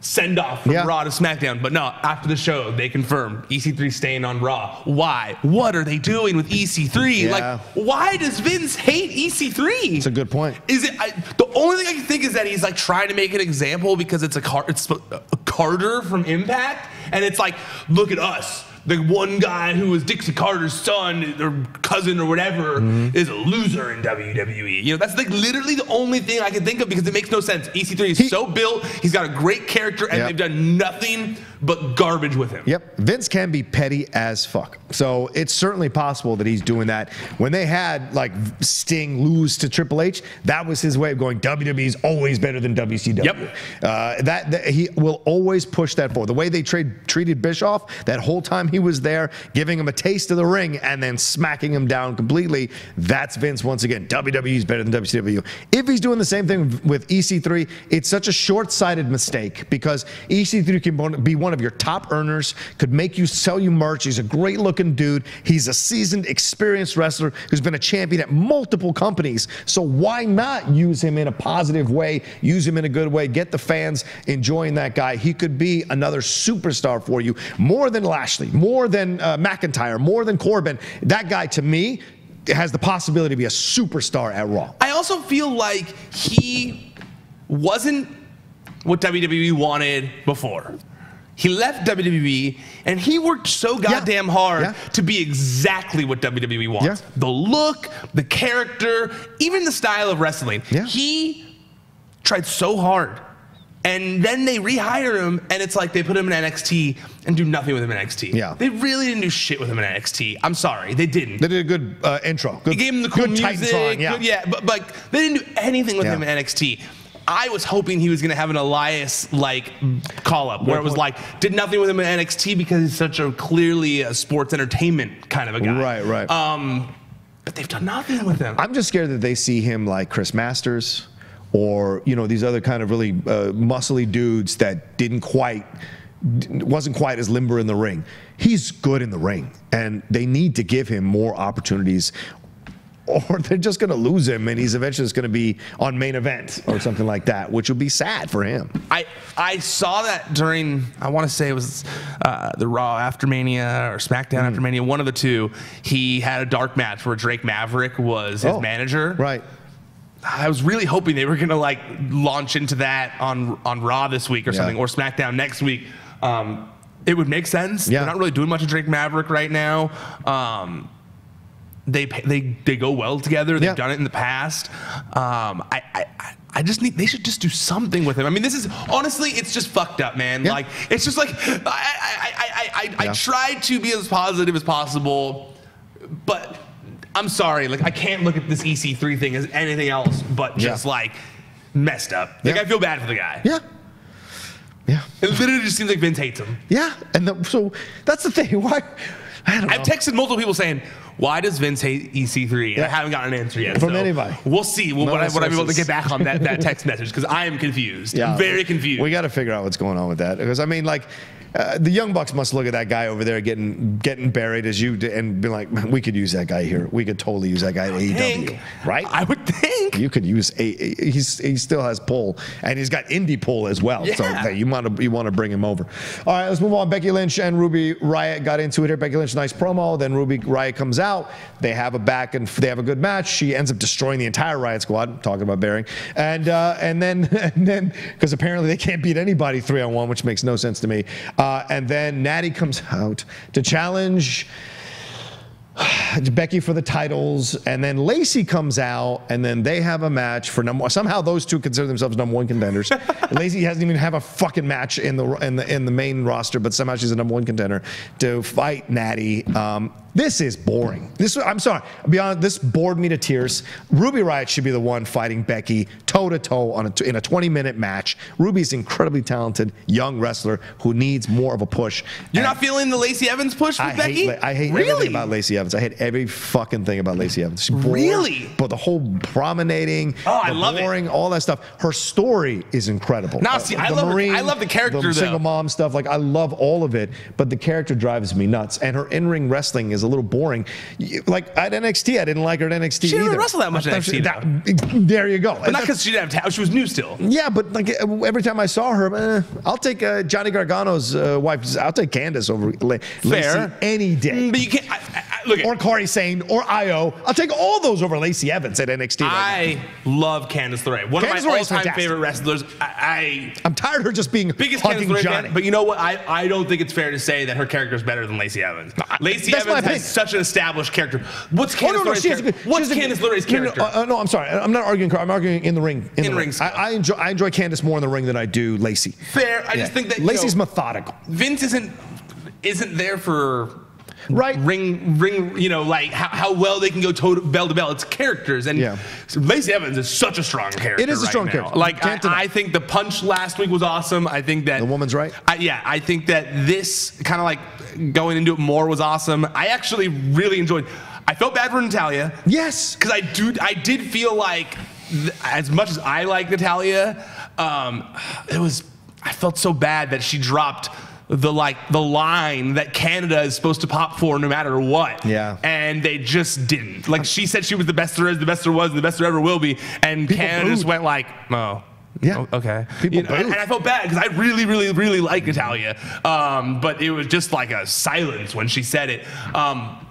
send off from Yeah. Raw to SmackDown. But no, after the show, they confirmed EC3 staying on Raw. Why? What are they doing with EC3? Yeah. Like, why does Vince hate EC3? It's a good point. Is it I, the only thing I can think is that he's like trying to make an example because it's a car, it's a Carter from Impact, and it's like, look at us. The one guy who was Dixie Carter's son or cousin or whatever Mm-hmm. is a loser in WWE. You know, that's like literally the only thing I can think of because it makes no sense. EC3 is so built, he's got a great character, and Yeah. they've done nothing but garbage with him. Yep. Vince can be petty as fuck. So it's certainly possible that he's doing that. When they had like Sting lose to Triple H, that was his way of going, WWE is always better than WCW. Yep. Uh, that, that he will always push that forward. The way they trade, treated Bischoff that whole time he was there, giving him a taste of the ring and then smacking him down completely, that's Vince once again. WWE is better than WCW. If he's doing the same thing with EC3, it's such a short-sighted mistake because EC3 can be one of your top earners, could make you sell you merch. He's a great-looking dude. He's a seasoned, experienced wrestler who's been a champion at multiple companies. So why not use him in a positive way? Use him in a good way. Get the fans enjoying that guy. He could be another superstar for you, more than Lashley, more than uh, McIntyre, more than Corbin. That guy, to me, has the possibility to be a superstar at Raw. I also feel like he wasn't what WWE wanted before. He left WWE and he worked so goddamn Yeah. hard Yeah. to be exactly what WWE wants. Yeah. The look, the character, even the style of wrestling. He tried so hard. And then they rehire him, and it's like they put him in NXT and do nothing with him in NXT. Yeah. They really didn't do shit with him in NXT. I'm sorry, they didn't. They did a good uh, intro. Good, They gave him the cool good music. Titantron, yeah. good- yeah, but like they didn't do anything with him in NXT. I was hoping he was gonna have an Elias like call up where it was like did nothing with him in NXT because he's such a clearly a sports entertainment kind of a guy. Right, right. Um, but they've done nothing with him. I'm just scared that they see him like Chris Masters or you know these other kind of really uh, muscly dudes that didn't quite wasn't quite as limber in the ring. He's good in the ring and they need to give him more opportunities or they're just going to lose him and he's eventually just going to be on main event or something like that, which would be sad for him. I I saw that during I want to say it was uh, the Raw after Mania or SmackDown Mm. after Mania, one of the two. He had a dark match where Drake Maverick was his Oh, manager. Right. I was really hoping they were gonna like launch into that on on Raw this week or Yeah. something, or SmackDown next week. Um, it would make sense. Yeah. They're not really doing much of Drake Maverick right now. Um, they they they go well together. They've Yeah. done it in the past. Um, I, I I- just need they should just do something with him. I mean, this is honestly, it's just fucked up, man. Yeah. Like it's just like I I I I, I, I tried to be as positive as possible, but. I'm sorry, like I can't look at this EC3 thing as anything else but just Yeah. like messed up. Like Yeah. I feel bad for the guy. Yeah. Yeah. It literally just seems like Vince hates him. Yeah. And the, so that's the thing. Why? I. I've texted multiple people saying, "Why does Vince hate EC3?" And I haven't gotten an answer yet. From so anybody. We'll see. Well, None what I, what I'm able to get back on that, that text message because I am confused. I'm very confused. We got to figure out what's going on with that because I mean, like, uh, the Young Bucks must look at that guy over there getting getting buried as you did and be like, "Man, we could use that guy here. We could totally use that guy at AEW, right? I would think. you could use a. He's he still has pull and he's got indie pull as well. So Yeah. hey, you want to you want to bring him over. All right, let's move on. Becky Lynch and Ruby Riott got into it here. Becky Lynch, nice promo. Then Ruby Riott comes out. They have a back and they have a good match. She ends up destroying the entire Riott squad. Talking about bearing and uh, and then and then because apparently they can't beat anybody three on one, which makes no sense to me. Uh, and then Natty comes out to challenge. Becky for the titles, and then Lacey comes out, and then they have a match for number. Somehow those two consider themselves number one contenders. Lacey hasn't even have a fucking match in the in the in the main roster, but somehow she's a number one contender to fight Natty. Um, this is boring. This I'm sorry, I'll be honest. This bored me to tears. Ruby Riott should be the one fighting Becky toe to toe on a, in a 20 minute match. Ruby's an incredibly talented young wrestler who needs more of a push. You're And- not feeling the Lacey Evans push with I Becky? hate, I hate really? everything about Lacey Evans. I hate every fucking thing about Lacey Evans. She's boring, Really? But the whole promenading, Oh, I love it. boring, all that stuff. Her story is incredible. Uh, Now, see, I love her- I love the character, the though. single mom stuff. Like I love all of it, but the character drives me nuts. And her in-ring wrestling is a little boring. Like at NXT, I didn't like her at NXT She didn't either. wrestle that much at NXT, That- there you go. But not because she didn't have talent. She was new still. Yeah, but like every time I saw her, eh, I'll take uh, Johnny Gargano's uh, wife. I'll take Candice over La- Lacey any day. Mm, But you can't. I, I, I- look, Or Kairi Sane or Io. I'll take all those over Lacey Evans at NXT. right now. I love Candice LeRae. One Candice of my all-time favorite wrestlers. I, I'm tired of her just being I biggest Candice LeRae Johnny. fan, but you know what? I, I don't think it's fair to say that her character is better than Lacey Evans. Lacey that's Evans such an established character. What's Oh, Candice no, no, LeRae's she has a character? What's Candice good- LeRae's no, no, character? uh, no, I'm sorry. I'm not arguing. I'm arguing in the ring. In, the In ring. ring, I, I enjoy. I enjoy Candice more in the ring than I do Lacey. fair. I just think that you Lacey's know, methodical. Vince isn't isn't there for Right. ring ring you know like how, how well they can go toe to, bell to bell it's characters and Yeah. Lacey Evans is such a strong character It is a right strong now. character. like I, I think the punch last week was awesome I think that The woman's right. I, yeah I think that this kind of like going into it more was awesome I actually really enjoyed I felt bad for Natalya Yes. because I do I did feel like as much as I like Natalya, um, it was I felt so bad that she dropped the like the line that Canada is supposed to pop for no matter what. Yeah. And they just didn't. Like she said she was the best there is, the best there was, and the best there ever will be. And People Canada just went like, oh. Yeah. o- Okay. People You know, and, and I felt bad because I really, really, really like Natalya. Um, but it was just like a silence when she said it. Um,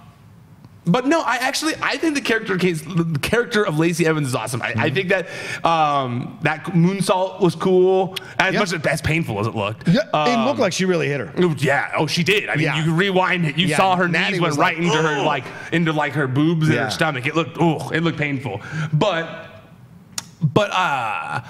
but no, I actually I think the character case the character of Lacey Evans is awesome. I, I think that um, that moonsault was cool, as Yeah. much as, as painful as it looked. Yeah, it Um, looked like she really hit her. Oh, Yeah. Oh, she did. I mean, Yeah. you rewind it. You Yeah, saw her Natty knees went right like, into her like into like her boobs and her stomach. It looked. Oh, it looked painful. But, but uh,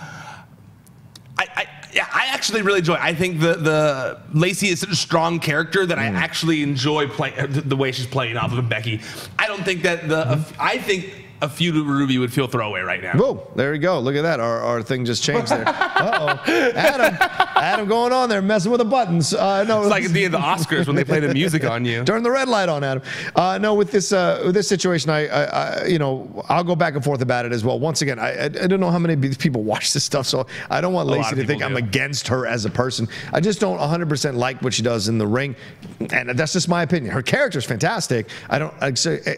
yeah, I actually really enjoy. I think the the Lacey is such a strong character that Mm. I actually enjoy playing the, the way she's playing off of Becky. I don't think that the Mm-hmm. I think a with Ruby would feel throwaway right now. Whoa, there you go. Look at that. Our, our thing just changed there. Uh oh. Adam. Adam going on there, messing with the buttons. Uh, no, It's like at the end of the Oscars when they play the music on you. Turn the red light on, Adam. Uh, no, with this uh, with this situation, I, I, I, you know, I'll go back and forth about it as well. Once again, I, I, don't know how many people watch this stuff, so I don't want Lacey to think people I'm against her as a person. I just don't 100% like what she does in the ring, and that's just my opinion. Her character's fantastic. I don't I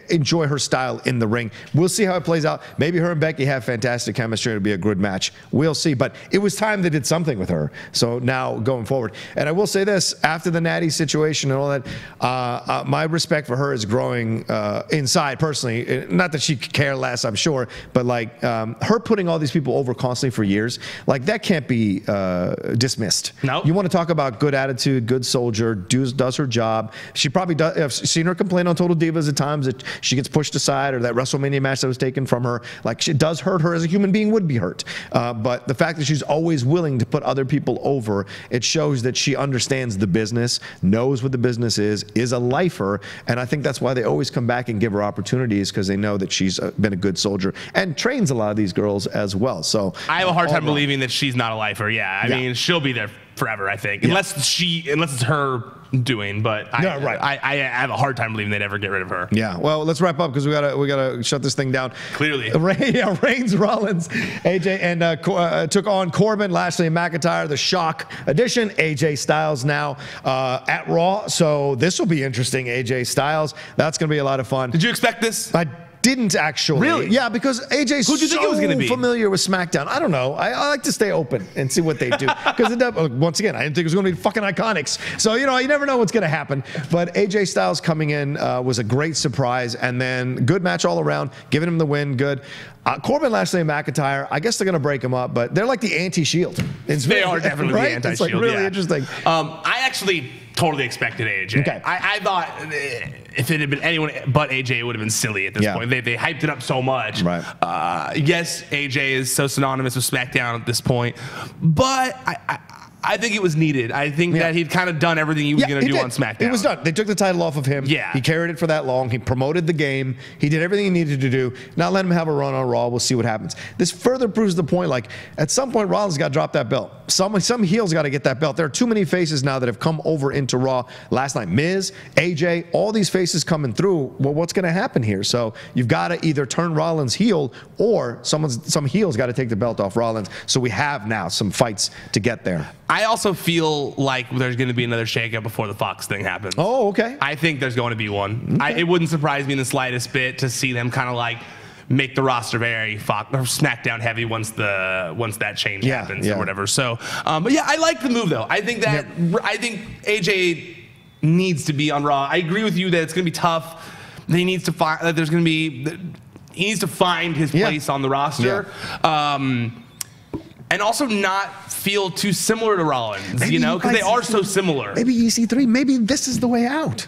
enjoy her style in the ring. We'll see how it plays out. Maybe her and Becky have fantastic chemistry. It'll be a good match. We'll see. But it was time they did something with her. So now going forward, and I will say this: after the Natty situation and all that, uh, uh, my respect for her is growing uh, inside personally. Uh, Not that she could care less, I'm sure, but like um, her putting all these people over constantly for years, like that can't be uh, dismissed. No. You want to talk about good attitude, good soldier, does, does her job. She probably does. I've seen her complain on Total Divas at times that she gets pushed aside or that WrestleMania match that was taken from her. Like it does hurt her as a human being would be hurt. Uh, but the fact that she's always willing to put other people over, it shows that she understands the business, knows what the business is, is a lifer, and I think that's why they always come back and give her opportunities because they know that she's been a good soldier and trains a lot of these girls as well. So I have a hard time wrong. believing that she's not a lifer. Yeah, I Yeah. mean, she'll be there forever. I think, unless she, unless it's her doing. But I, Yeah, right. I, I have a hard time believing they'd ever get rid of her. Yeah. Well, let's wrap up because we gotta we gotta shut this thing down. Clearly. Ray, yeah, Reigns, Rollins, AJ, and uh, uh, took on Corbin, Lashley, and McIntyre. The Shock edition. AJ Styles now uh, at Raw, so this will be interesting. AJ Styles. That's gonna be a lot of fun. Did you expect this? I didn't actually. Really? Yeah, because AJ's Who'd you so think it was gonna be? familiar with SmackDown. I don't know. I, I like to stay open and see what they do. Because once again, I didn't think it was going to be fucking iconics. So you know, you never know what's going to happen. But AJ Styles coming in uh, was a great surprise, and then good match all around, giving him the win. Good. Uh, Corbin, Lashley, and McIntyre. I guess they're going to break them up, but they're like the anti-Shield. It's They really- are definitely right? the anti-shield. It's like really yeah. interesting. Um, I actually totally expected AJ. Okay. I, I thought eh, if it had been anyone but AJ, it would have been silly at this Yeah. point. They, they hyped it up so much. Right. Uh, yes, AJ is so synonymous with SmackDown at this point, but I. I I think it was needed. I think Yeah. that he'd kind of done everything he was going to do did. on SmackDown. It was done. They took the title off of him. Yeah. He carried it for that long. He promoted the game. He did everything he needed to do. Now let him have a run on Raw. We'll see what happens. This further proves the point. Like at some point, Rollins got to drop that belt. Some some heels got to get that belt. There are too many faces now that have come over into Raw. Last night, Miz, AJ, all these faces coming through. Well, what's going to happen here? So you've got to either turn Rollins heel or someone's some heels got to take the belt off Rollins. So we have now some fights to get there. I also feel like there's going to be another shakeup before the Fox thing happens. Oh, okay. I think there's going to be one. I, it wouldn't surprise me in the slightest bit to see them kind of like make the roster very Fox or SmackDown heavy once the once that change Yeah, happens yeah. or whatever. So, um, but yeah, I like the move though. I think that I think AJ needs to be on Raw. I agree with you that it's going to be tough. that he needs to find that there's going to be he needs to find his Yeah. place on the roster. Um, and also not feel too similar to Rollins, Maybe you know, because they are so similar. Maybe EC3, maybe this is the way out.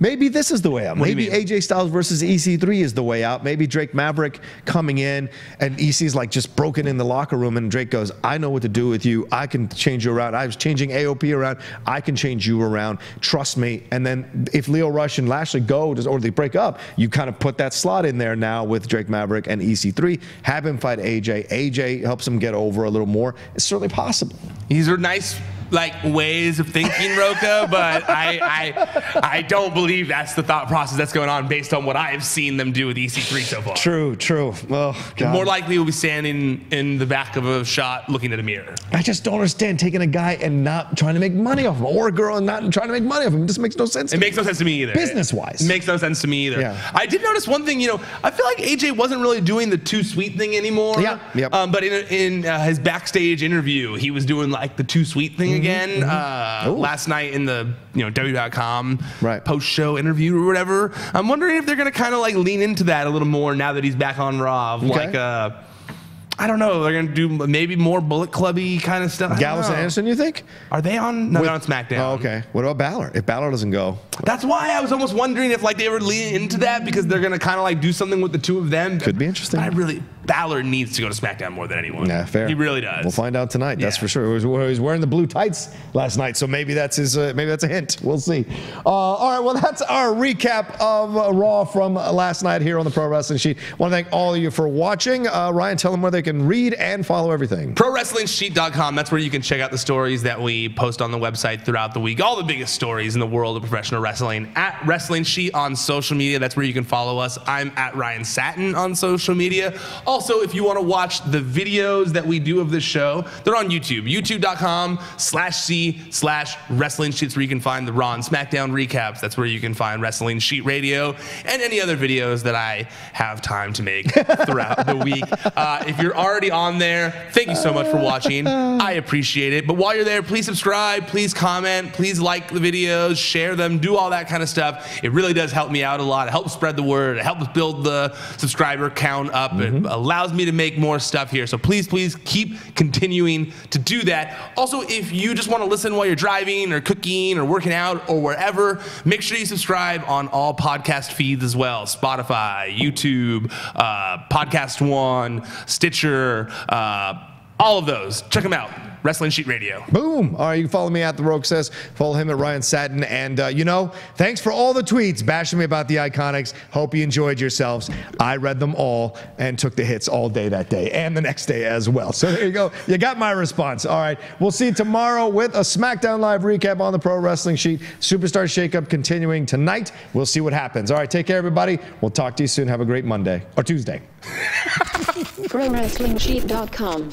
Maybe this is the way out. What Maybe? AJ Styles versus EC3 is the way out. Maybe Drake Maverick coming in and EC's like just broken in the locker room and Drake goes, I know what to do with you. I can change you around. I was changing AOP around. I can change you around. Trust me. And then if Lio Rush and Lashley go or they break up, you kind of put that slot in there now with Drake Maverick and EC3. Have him fight AJ. AJ helps him get over a little more. It's certainly possible. These are nice like ways of thinking, Rocha, but I, I I don't believe that's the thought process that's going on based on what I've seen them do with EC3 so far. True, true. Oh, God. More likely we'll be standing in the back of a shot looking at a mirror. I just don't understand taking a guy and not trying to make money off him, or a girl and not trying to make money off him. It just makes no sense. to It me. makes no sense to me either. Business-wise. It makes no sense to me either. Yeah. I did notice one thing, you know, I feel like AJ wasn't really doing the too sweet thing anymore. Yeah, yep. Um, but in, in uh, his backstage interview, he was doing like the too sweet thing again uh, Mm-hmm, Ooh. last night in the, you know, W.com Right. post show interview or whatever. I'm wondering if they're going to kind of like lean into that a little more now that he's back on Raw. Okay. Like, uh, I don't know. They're going to do maybe more Bullet Clubby kind of stuff. Gallows and. Anderson, you think? Are they on? No, With- they're on SmackDown. Oh, okay. What about Balor? If Balor doesn't go, That's why I was almost wondering if like they were leaning into that because they're gonna kind of like do something with the two of them. Could be interesting. But I really Balor needs to go to SmackDown more than anyone. yeah, fair. He really does. We'll find out tonight. That's for sure. He was, he was wearing the blue tights last night, so maybe that's his. Uh, maybe that's a hint. We'll see. Uh, all right. Well, that's our recap of uh, Raw from last night here on the Pro Wrestling Sheet. Want to thank all of you for watching. Uh, Ryan, tell them where they can read and follow everything. ProWrestlingSheet.com. That's where you can check out the stories that we post on the website throughout the week. All the biggest stories in the world of professional wrestling. At Wrestling Sheet on social media. That's where you can follow us. I'm at Ryan Satin on social media. Also, if you want to watch the videos that we do of this show, they're on YouTube. YouTube.com slash C slash Wrestling Sheets, where you can find the Raw and SmackDown recaps. That's where you can find Wrestling Sheet Radio and any other videos that I have time to make throughout the week. Uh, if you're already on there, thank you so much for watching. I appreciate it. But while you're there, please subscribe, please comment, please like the videos, share them, do all that kind of stuff. It really does help me out a lot. It helps spread the word. It helps build the subscriber count up. It allows me to make more stuff here. So please, please keep continuing to do that. Also, if you just want to listen while you're driving or cooking or working out or wherever, make sure you subscribe on all podcast feeds as well Spotify, YouTube, uh, Podcast One, Stitcher, uh, all of those. Check them out. Wrestling Sheet Radio. Boom. All right, you can follow me at The Rogue Says. Follow him at Ryan Satin. And, uh, you know, thanks for all the tweets bashing me about the Iconics. Hope you enjoyed yourselves. I read them all and took the hits all day that day and the next day as well. So there you go. You got my response. All right. We'll see you tomorrow with a SmackDown Live recap on the Pro Wrestling Sheet. Superstar Shakeup continuing tonight. We'll see what happens. All right. Take care, everybody. We'll talk to you soon. Have a great Monday or Tuesday. ProWrestlingSheet.com.